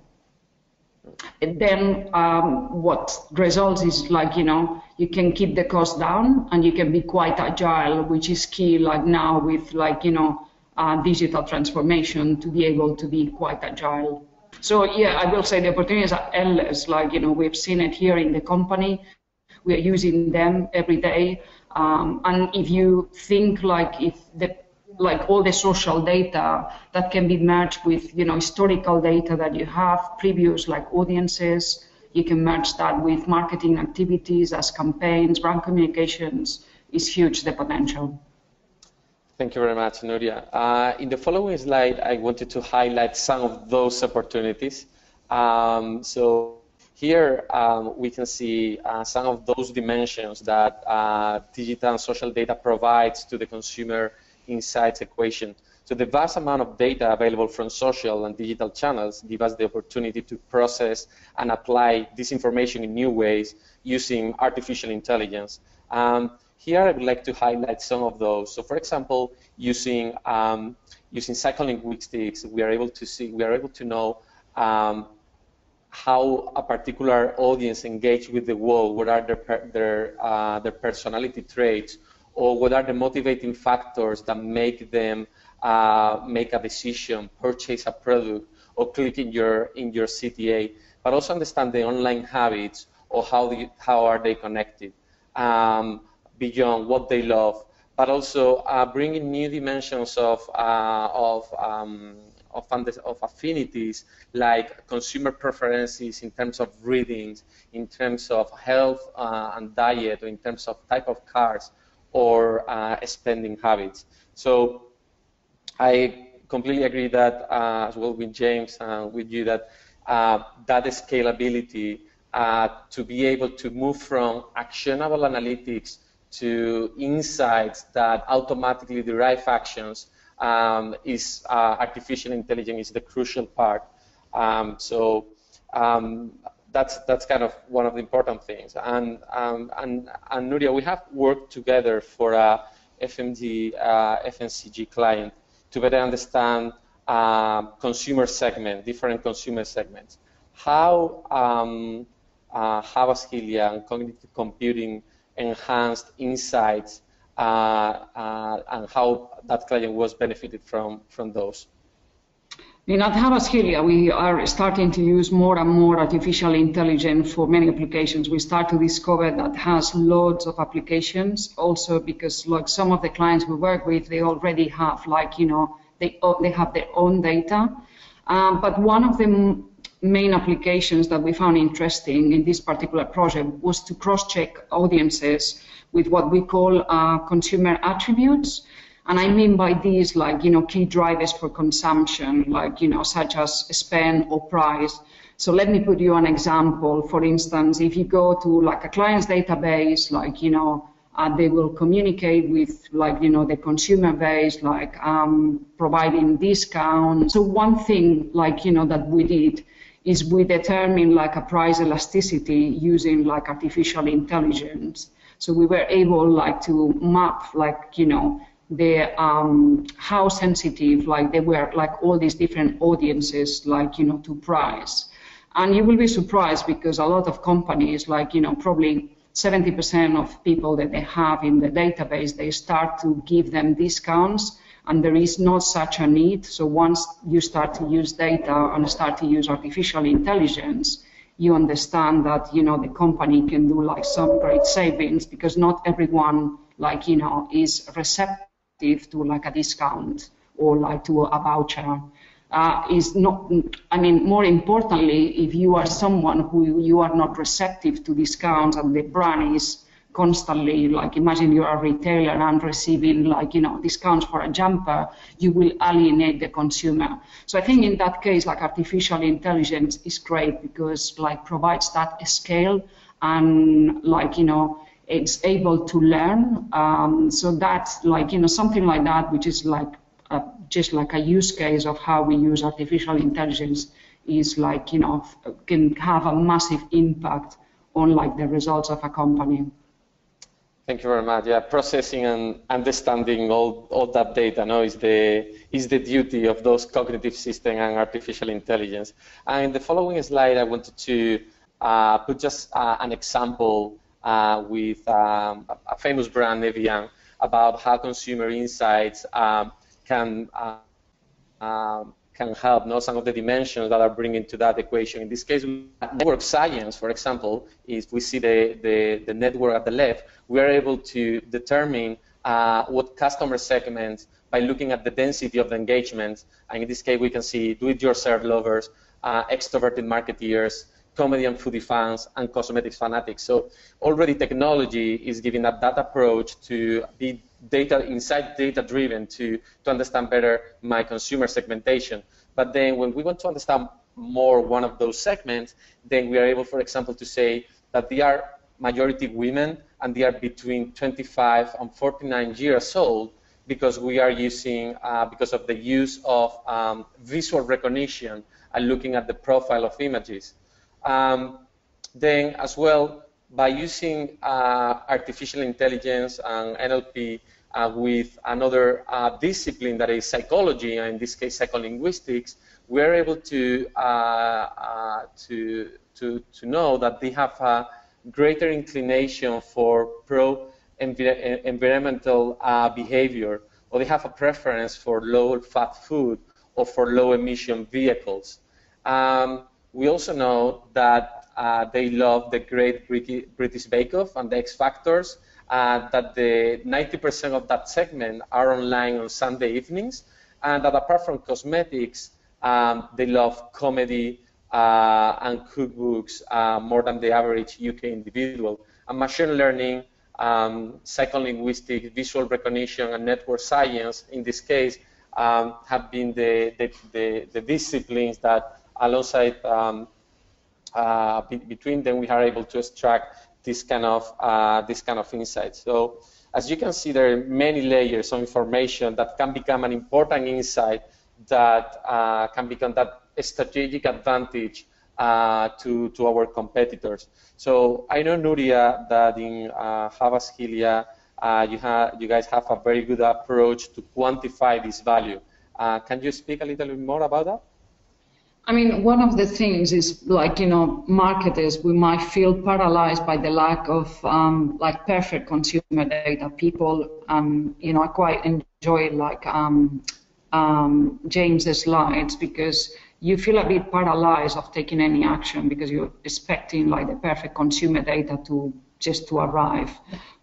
And then um, what results is like, you know, you can keep the cost down and you can be quite agile, which is key like now with like, you know, uh, digital transformation to be able to be quite agile. So yeah, I will say the opportunities are endless. Like you know, we've seen it here in the company. We are using them every day. Um, and if you think like if the like all the social data that can be merged with you know historical data that you have, previous like audiences, you can merge that with marketing activities as campaigns, brand communications is huge the potential. Thank you very much, Nuria. Uh, in the following slide, I wanted to highlight some of those opportunities. Um, so here um, we can see uh, some of those dimensions that uh, digital and social data provides to the consumer insights equation. So the vast amount of data available from social and digital channels give us the opportunity to process and apply this information in new ways using artificial intelligence. Um, here I would like to highlight some of those. So for example, using um, using psycholinguistics, we are able to see, we are able to know um, how a particular audience engage with the world, what are their their uh, their personality traits, or what are the motivating factors that make them uh, make a decision, purchase a product, or click in your in your CTA, but also understand the online habits or how the, how are they connected. Um, beyond what they love, but also uh, bringing new dimensions of, uh, of, um, of, of, affinities like consumer preferences in terms of readings, in terms of health uh, and diet, or in terms of type of cars or uh, spending habits. So I completely agree that, uh, as well with James and with you, that that scalability to be able to move from actionable analytics to insights that automatically derive actions um, is uh, artificial intelligence is the crucial part. Um, so um, that's that's kind of one of the important things. And um, and and Nuria, we have worked together for a FMG uh, FMCG client to better understand uh, consumer segment, different consumer segments. How um, uh, Havas Helia and cognitive computing enhanced insights uh, uh, and how that client was benefited from, from those. In at Havas Helia, we are starting to use more and more artificial intelligence for many applications. We start to discover that has loads of applications. Also, because like some of the clients we work with, they already have like you know they they have their own data. Um, but one of the main applications that we found interesting in this particular project was to cross-check audiences with what we call uh, consumer attributes. And I mean by these, like, you know, key drivers for consumption, like, you know, such as spend or price. So let me put you an example. For instance, if you go to like a client's database, like, you know, uh, they will communicate with like, you know, the consumer base, like um, providing discounts. So one thing like, you know, that we did is we determine like a price elasticity using like artificial intelligence. So we were able like to map like, you know, the um, how sensitive like they were like all these different audiences like, you know, to price. And you will be surprised because a lot of companies like, you know, probably 70% of people that they have in the database, they start to give them discounts and there is no such a need. So once you start to use data and start to use artificial intelligence, you understand that you know the company can do like some great savings because not everyone like you know is receptive to like a discount or like to a voucher. Uh, is not, I mean, more importantly, if you are someone who you are not receptive to discounts and the brand is constantly, like imagine you're a retailer and receiving like, you know, discounts for a jumper, you will alienate the consumer. So I think in that case, like artificial intelligence is great because like provides that scale and like, you know, it's able to learn. Um, so that's like, you know, something like that, which is like a, just like a use case of how we use artificial intelligence is like, you know, can have a massive impact on like the results of a company. Thank you very much. Yeah, processing and understanding all, all that data no, is, the, is the duty of those cognitive systems and artificial intelligence. And in the following slide, I wanted to uh, put just uh, an example uh, with um, a famous brand, Evian, about how consumer insights um, can uh, um, can help know some of the dimensions that are bringing to that equation. In this case, network science, for example, if we see the, the, the network at the left, we are able to determine uh, what customer segments by looking at the density of the engagement. And in this case, we can see do-it-yourself lovers, uh, extroverted marketeers, comedy and foodie fans, and cosmetics fanatics. So already technology is giving that, that approach to be data inside data driven to, to understand better my consumer segmentation. But then when we want to understand more one of those segments, then we are able, for example, to say that they are majority women and they are between 25 and 49 years old because we are using, uh, because of the use of um, visual recognition and looking at the profile of images. Um, then as well, by using uh, artificial intelligence and NLP uh, with another uh, discipline that is psychology, and in this case psycholinguistics, we're able to, uh, uh, to, to, to know that they have a greater inclination for pro-environmental uh, behavior, or they have a preference for low-fat food or for low-emission vehicles. Um, we also know that uh, they love the Great British Bake Off and the X Factors, uh, that the 90% of that segment are online on Sunday evenings, and that apart from cosmetics, um, they love comedy uh, and cookbooks uh, more than the average UK individual. And machine learning, um, psycholinguistics, visual recognition, and network science, in this case, um, have been the, the, the, the, disciplines that, alongside um, uh, be, between them, we are able to extract this kind of uh, this kind of insights. So as you can see, there are many layers of information that can become an important insight that uh, can become that a strategic advantage uh, to, to our competitors. So I know, Nuria, that in uh, Havas Helia, uh, you, you guys have a very good approach to quantify this value. Uh, can you speak a little bit more about that? I mean, one of the things is like, you know, marketers, we might feel paralyzed by the lack of um, like perfect consumer data. People, um, you know, I quite enjoy like um, um, James's slides because you feel a bit paralyzed of taking any action because you're expecting like the perfect consumer data to just to arrive.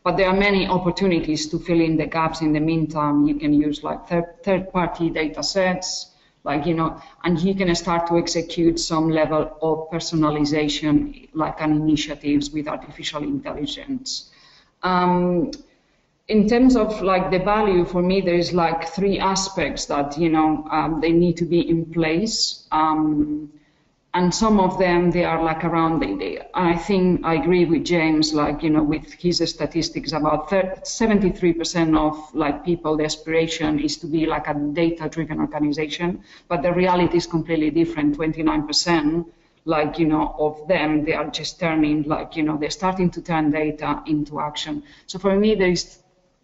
But there are many opportunities to fill in the gaps in the meantime. You can use like third, third party data sets, like you know and he can start to execute some level of personalization like an initiatives with artificial intelligence. Um, in terms of like the value for me there is like three aspects that you know um, they need to be in place. Um, and some of them they are like around the day. I think I agree with James, like you know, with his statistics about 73% of like people, the aspiration is to be like a data-driven organization, but the reality is completely different. 29%, like you know, of them they are just turning like you know they're starting to turn data into action. So for me, there is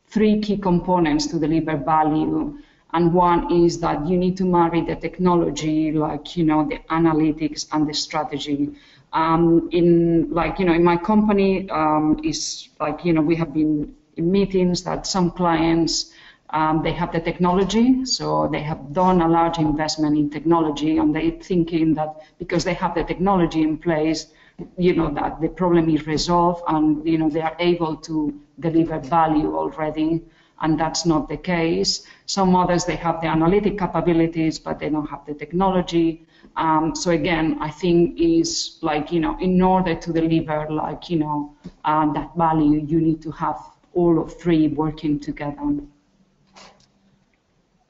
three key components to deliver value and one is that you need to marry the technology, like you know the analytics and the strategy. Um, in like you know in my company um, is like you know we have been in meetings that some clients um, they have the technology, so they have done a large investment in technology, and they thinking that because they have the technology in place, you know that the problem is resolved, and you know they are able to deliver value already and that's not the case. Some others, they have the analytic capabilities, but they don't have the technology. Um, so again, I think is like, you know, in order to deliver like, you know, uh, that value, you need to have all of three working together.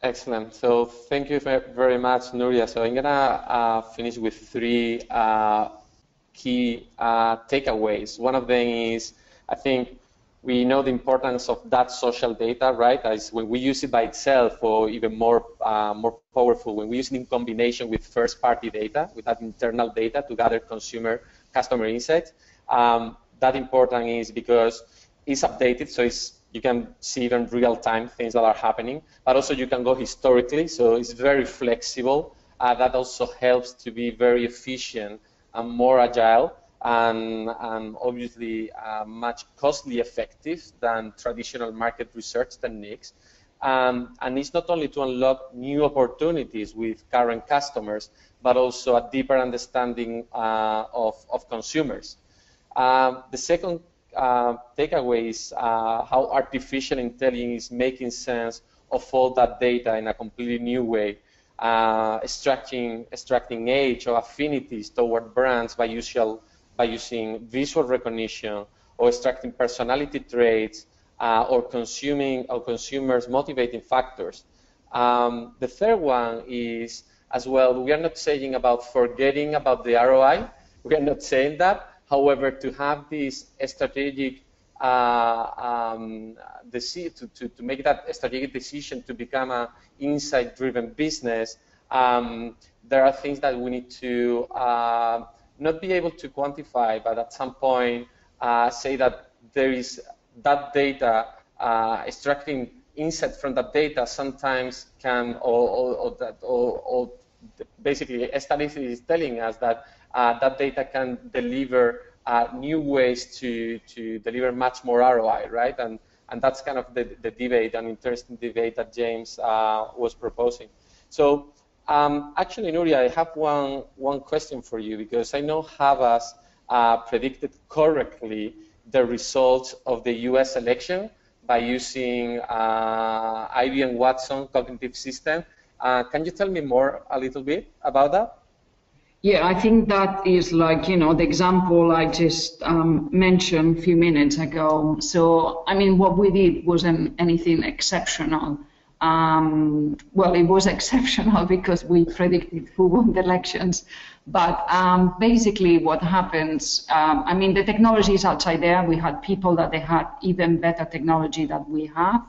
Excellent. So thank you very much, Nuria. So I'm gonna uh, finish with three uh, key uh, takeaways. One of them is, I think we know the importance of that social data, right? As when we use it by itself, or even more uh, more powerful, when we use it in combination with first-party data, with that internal data to gather consumer customer insights. Um, that important is because it's updated, so it's you can see even real-time things that are happening, but also you can go historically, so it's very flexible. Uh, that also helps to be very efficient and more agile and, and obviously uh, much costly effective than traditional market research techniques. Um, and it's not only to unlock new opportunities with current customers, but also a deeper understanding uh, of, of consumers. Um, the second uh, takeaway is uh, how artificial intelligence is making sense of all that data in a completely new way, uh, extracting, extracting age or affinities toward brands by usual by using visual recognition or extracting personality traits uh, or consuming or consumers motivating factors. Um, the third one is as well, we are not saying about forgetting about the ROI. We are not saying that. However, to have this strategic uh, um, to, to, to, make that strategic decision to become an insight-driven business, um, there are things that we need to uh, not be able to quantify, but at some point uh, say that there is that data, uh, extracting insight from that data sometimes can, or, or, or that, or, or, basically statistics is telling us that uh, that data can deliver uh, new ways to, to deliver much more ROI, right? And, and that's kind of the, the debate, an interesting debate that James uh, was proposing. So um, actually, Nuria, I have one, one question for you because I know Havas uh, predicted correctly the results of the U.S. election by using uh, IBM Watson cognitive system. Uh, can you tell me more a little bit about that? Yeah, I think that is like, you know, the example I just um, mentioned a few minutes ago. So, I mean, what we did wasn't anything exceptional. Um, well, it was exceptional because we predicted who won the elections. But um, basically, what happens, um, I mean, the technology is outside there. We had people that they had even better technology that we have.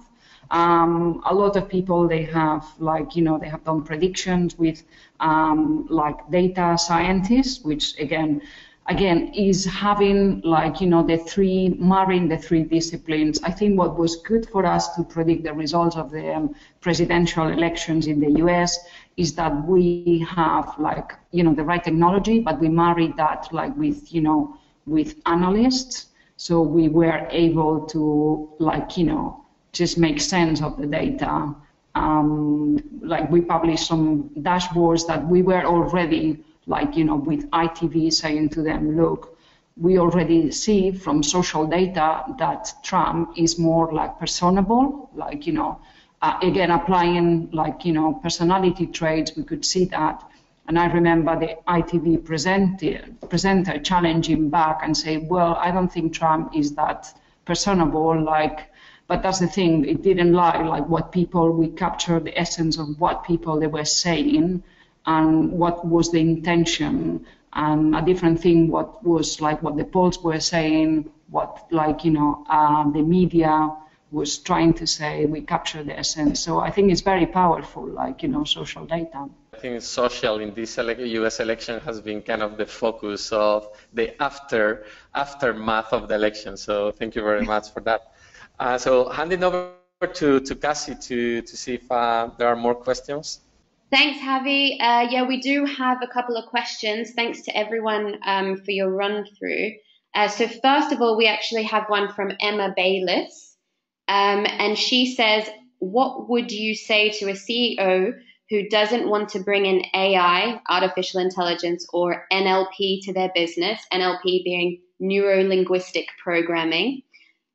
Um, a lot of people they have like you know they have done predictions with um, like data scientists, which again again is having like you know the three marrying the three disciplines. I think what was good for us to predict the results of the um, presidential elections in the U.S. is that we have like you know the right technology, but we married that like with you know with analysts, so we were able to like you know just make sense of the data. Um, like we published some dashboards that we were already like you know with ITV saying to them, look, we already see from social data that Trump is more like personable, like you know, uh, again applying like you know personality traits, we could see that. And I remember the ITV presenter, presenter challenging back and say, well, I don't think Trump is that personable like but that's the thing, it didn't lie like what people, we captured the essence of what people they were saying and what was the intention. And a different thing, what was like what the polls were saying, what like, you know, uh, the media was trying to say, we captured the essence. So I think it's very powerful, like, you know, social data. I think social in this U.S. election has been kind of the focus of the after aftermath of the election. So thank you very much for that. Uh, so handing over to, to Cassie to, to see if uh, there are more questions. Thanks, Javi. Uh, yeah, we do have a couple of questions. Thanks to everyone um, for your run through. Uh, so first of all, we actually have one from Emma Bayliss. Um, and she says, what would you say to a CEO who doesn't want to bring in AI, artificial intelligence, or NLP to their business, NLP being neuro linguistic programming,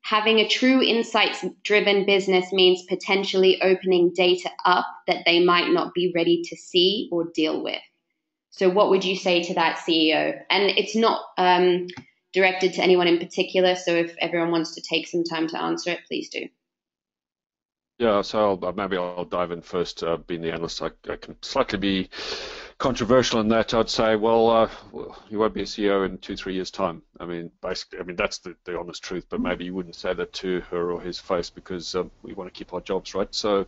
having a true insights driven business means potentially opening data up that they might not be ready to see or deal with. So, what would you say to that CEO? And it's not um, directed to anyone in particular. So, if everyone wants to take some time to answer it, please do. Yeah, so I'll, maybe I'll dive in first. Uh, being the analyst, I, I can slightly be controversial in that, I'd say, well, uh, you won't be a CEO in two, three years' time. I mean, basically, I mean that's the, the honest truth. But maybe you wouldn't say that to her or his face because um, we want to keep our jobs, right? So,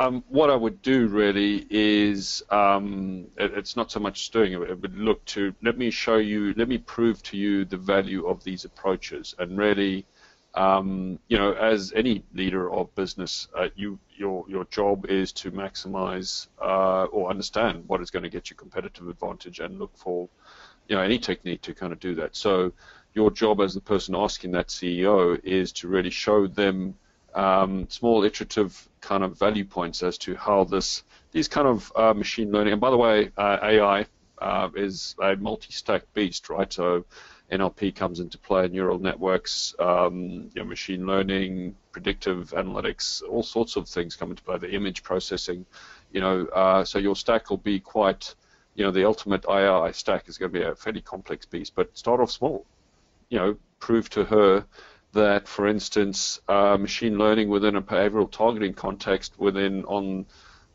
um, what I would do really is, um, it, it's not so much doing it. It would look to let me show you, let me prove to you the value of these approaches, and really um, you know, as any leader of business, uh, you your your job is to maximize uh, or understand what is going to get you competitive advantage and look for, you know, any technique to kind of do that. So, your job as the person asking that CEO is to really show them um, small iterative kind of value points as to how this these kind of uh, machine learning and by the way, uh, AI uh, is a multi-stack beast, right? So NLP comes into play, neural networks, um, you know, machine learning, predictive analytics, all sorts of things come into play. The image processing, you know, uh, so your stack will be quite, you know, the ultimate AI stack is going to be a fairly complex piece. But start off small, you know, prove to her that, for instance, uh, machine learning within a behavioral targeting context, within on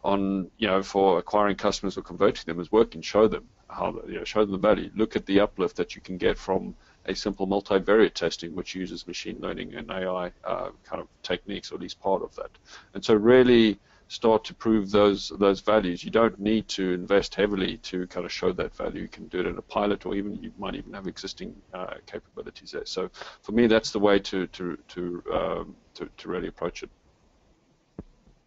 on you know for acquiring customers or converting them is working. Show them how you know, show them the value. Look at the uplift that you can get from a simple multivariate testing, which uses machine learning and AI uh, kind of techniques, or at least part of that. And so really start to prove those those values. You don't need to invest heavily to kind of show that value. You can do it in a pilot, or even you might even have existing uh, capabilities there. So for me, that's the way to to to, um, to, to really approach it.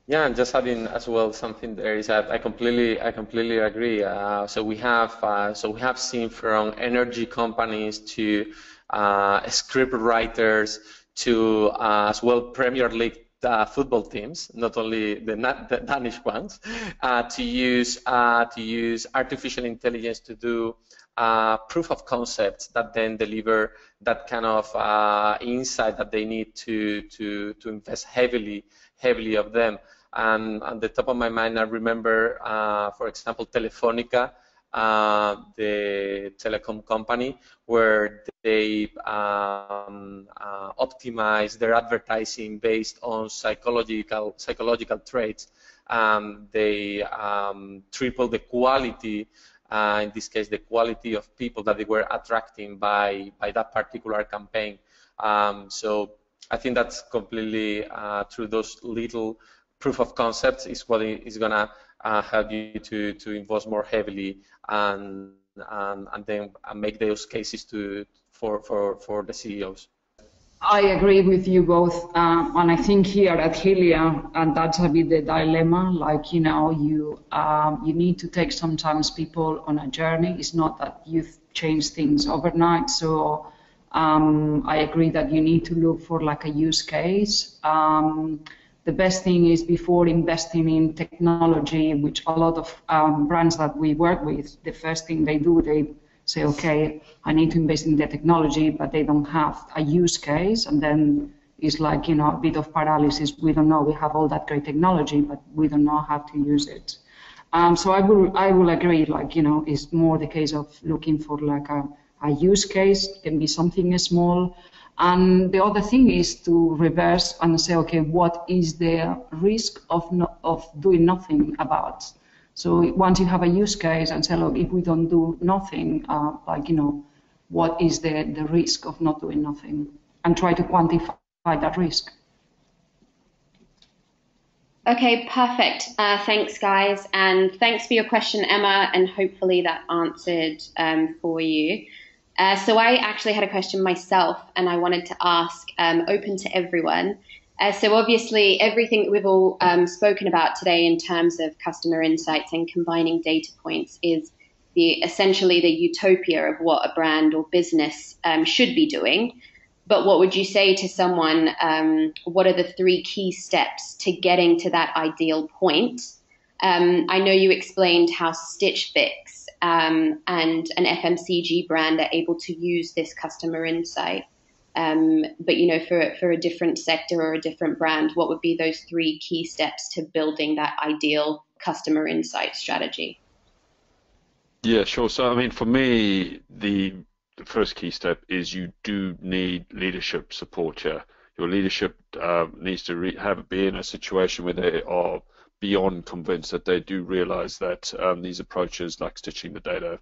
Yeah, and just adding as well something there is that I completely I completely agree. Uh, so we have uh, so we have seen from energy companies to uh, script writers to uh, as well Premier League uh, football teams, not only the, the Danish ones, uh, to use to use artificial intelligence to do uh, proof of concepts that then deliver that kind of uh, insight that they need to to to invest heavily heavily of them. And on the top of my mind, I remember, uh, for example, Telefonica uh, the telecom company, where they um, uh, optimize their advertising based on psychological psychological traits. Um, they um, triple the quality, uh, in this case, the quality of people that they were attracting by by that particular campaign. Um, so I think that's completely uh, through those little proof of concepts is what is gonna uh, help you to, to invest more heavily and, and, and then make those cases to, for, for, for the CEOs. I agree with you both, um, and I think here at Helia, and that's a bit the dilemma. Like you know, you um, you need to take sometimes people on a journey. It's not that you change things overnight. So um, I agree that you need to look for like a use case. Um, the best thing is before investing in technology, which a lot of um, brands that we work with, the first thing they do, they say, okay, I need to invest in the technology, but they don't have a use case, and then it's like you know a bit of paralysis. We don't know. We have all that great technology, but we don't know how to use it. Um, so I will I will agree. Like you know, it's more the case of looking for like a, a use case. It can be something small. And the other thing is to reverse and say, okay, what is the risk of, no, of doing nothing about? So once you have a use case and say, look, if we don't do nothing, uh, like, you know, what is the, the risk of not doing nothing? And try to quantify that risk. Okay, perfect. Uh, thanks, guys. And thanks for your question, Emma, and hopefully that answered um, for you. Uh, so I actually had a question myself, and I wanted to ask, um, open to everyone. Uh, so obviously, everything that we've all um, spoken about today in terms of customer insights and combining data points is the essentially the utopia of what a brand or business um, should be doing. But what would you say to someone? Um, what are the three key steps to getting to that ideal point? Um, I know you explained how Stitch Fix um, and an FMCG brand are able to use this customer insight. Um, but you know, for for a different sector or a different brand, what would be those three key steps to building that ideal customer insight strategy? Yeah, sure. So, I mean, for me, the, first key step is you do need leadership support here. Your leadership uh, needs to re- have be in a situation where they are beyond convinced that they do realize that um, these approaches, like stitching the data,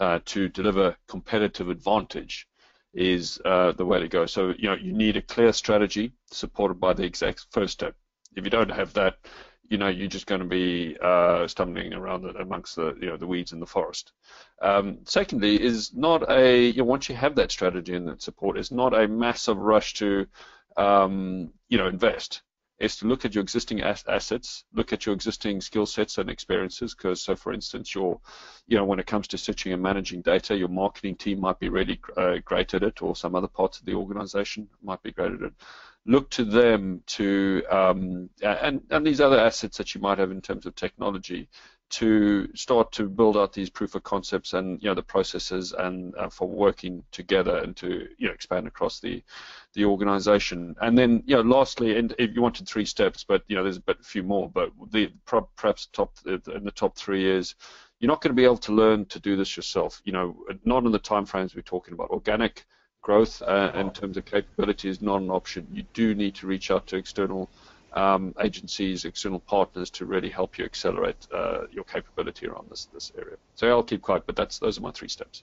uh, to deliver competitive advantage is uh, the way to go. So, you know, you need a clear strategy supported by the exact first step. If you don't have that, you know, you're just going to be uh, stumbling around amongst the, you know, the weeds in the forest. Um, secondly, is not a, you know, once you have that strategy and that support, it's not a massive rush to, um, you know, invest is to look at your existing assets, look at your existing skill sets and experiences. Because, so for instance, your, you know, when it comes to stitching and managing data, your marketing team might be really uh, great at it, or some other parts of the organization might be great at it. Look to them to, um, and and these other assets that you might have in terms of technology, to start to build out these proof of concepts and you know the processes and uh, for working together and to you know expand across the the organization. And then you know lastly and if you wanted three steps but you know there's a bit few more but the perhaps top in the top three is you're not going to be able to learn to do this yourself. You know not in the time frames we're talking about. Organic growth uh, in terms of capability is not an option. You do need to reach out to external um, agencies, external partners to really help you accelerate uh, your capability around this this area. So I'll keep quiet, but that's those are my three steps.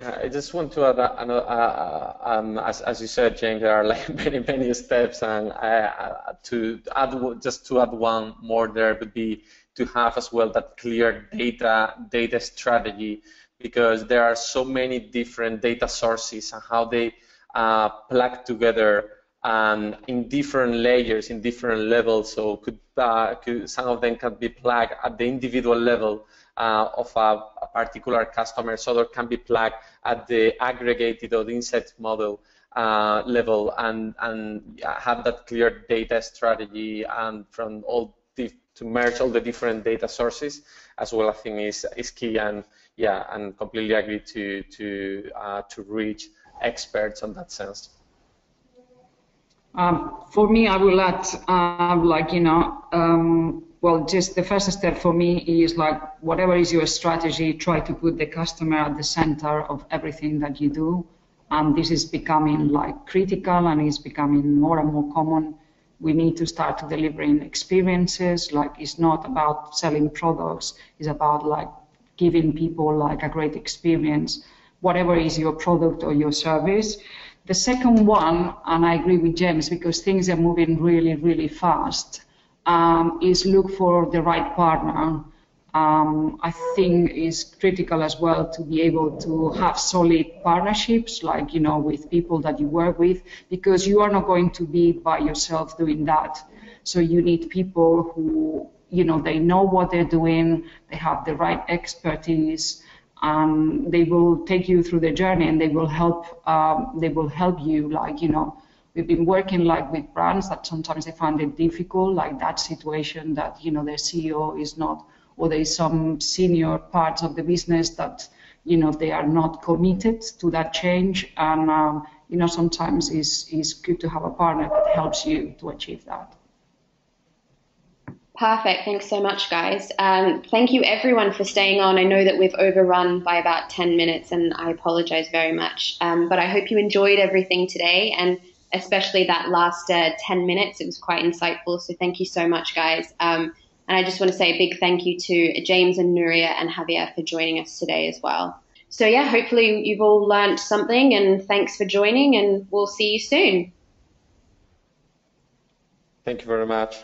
Yeah, I just want to add, uh, uh, um, as, as you said, James, there are like many, many steps, and uh, to add just to add one more, there would be to have as well that clear data data strategy, because there are so many different data sources and how they uh, plug together and in different layers, in different levels. So could, uh, could some of them can be plugged at the individual level uh, of a, a, particular customer, so there can be plugged at the aggregated or the insight model. uh, level and and have that clear data strategy and from all to merge all the different data sources as well I think is is key and yeah and completely agree to to uh, to reach experts on that sense. Um, for me, I will add, uh, like, you know, um, well, just the first step for me is like, whatever is your strategy, try to put the customer at the center of everything that you do. And this is becoming like critical and is becoming more and more common. We need to start delivering experiences. Like, it's not about selling products, it's about like giving people like a great experience, whatever is your product or your service. The second one, and I agree with James because things are moving really, really fast, um, is look for the right partner. Um, I think is critical as well to be able to have solid partnerships, like you know, with people that you work with, because you are not going to be by yourself doing that. So you need people who, you know, they know what they're doing, they have the right expertise, um, they will take you through the journey and they will help um, they will help you like you know we've been working like with brands that sometimes they find it difficult like that situation that you know their CEO is not or there is some senior parts of the business that you know they are not committed to that change and um, you know sometimes it's, is good to have a partner that helps you to achieve that. Perfect. Thanks so much, guys. Um, thank you, everyone, for staying on. I know that we've overrun by about 10 minutes, and I apologize very much. Um, but I hope you enjoyed everything today, and especially that last uh, 10 minutes. It was quite insightful. So thank you so much, guys. Um, and I just want to say a big thank you to James and Nuria and Javier for joining us today as well. So, yeah, hopefully you've all learned something, and thanks for joining, and we'll see you soon. Thank you very much.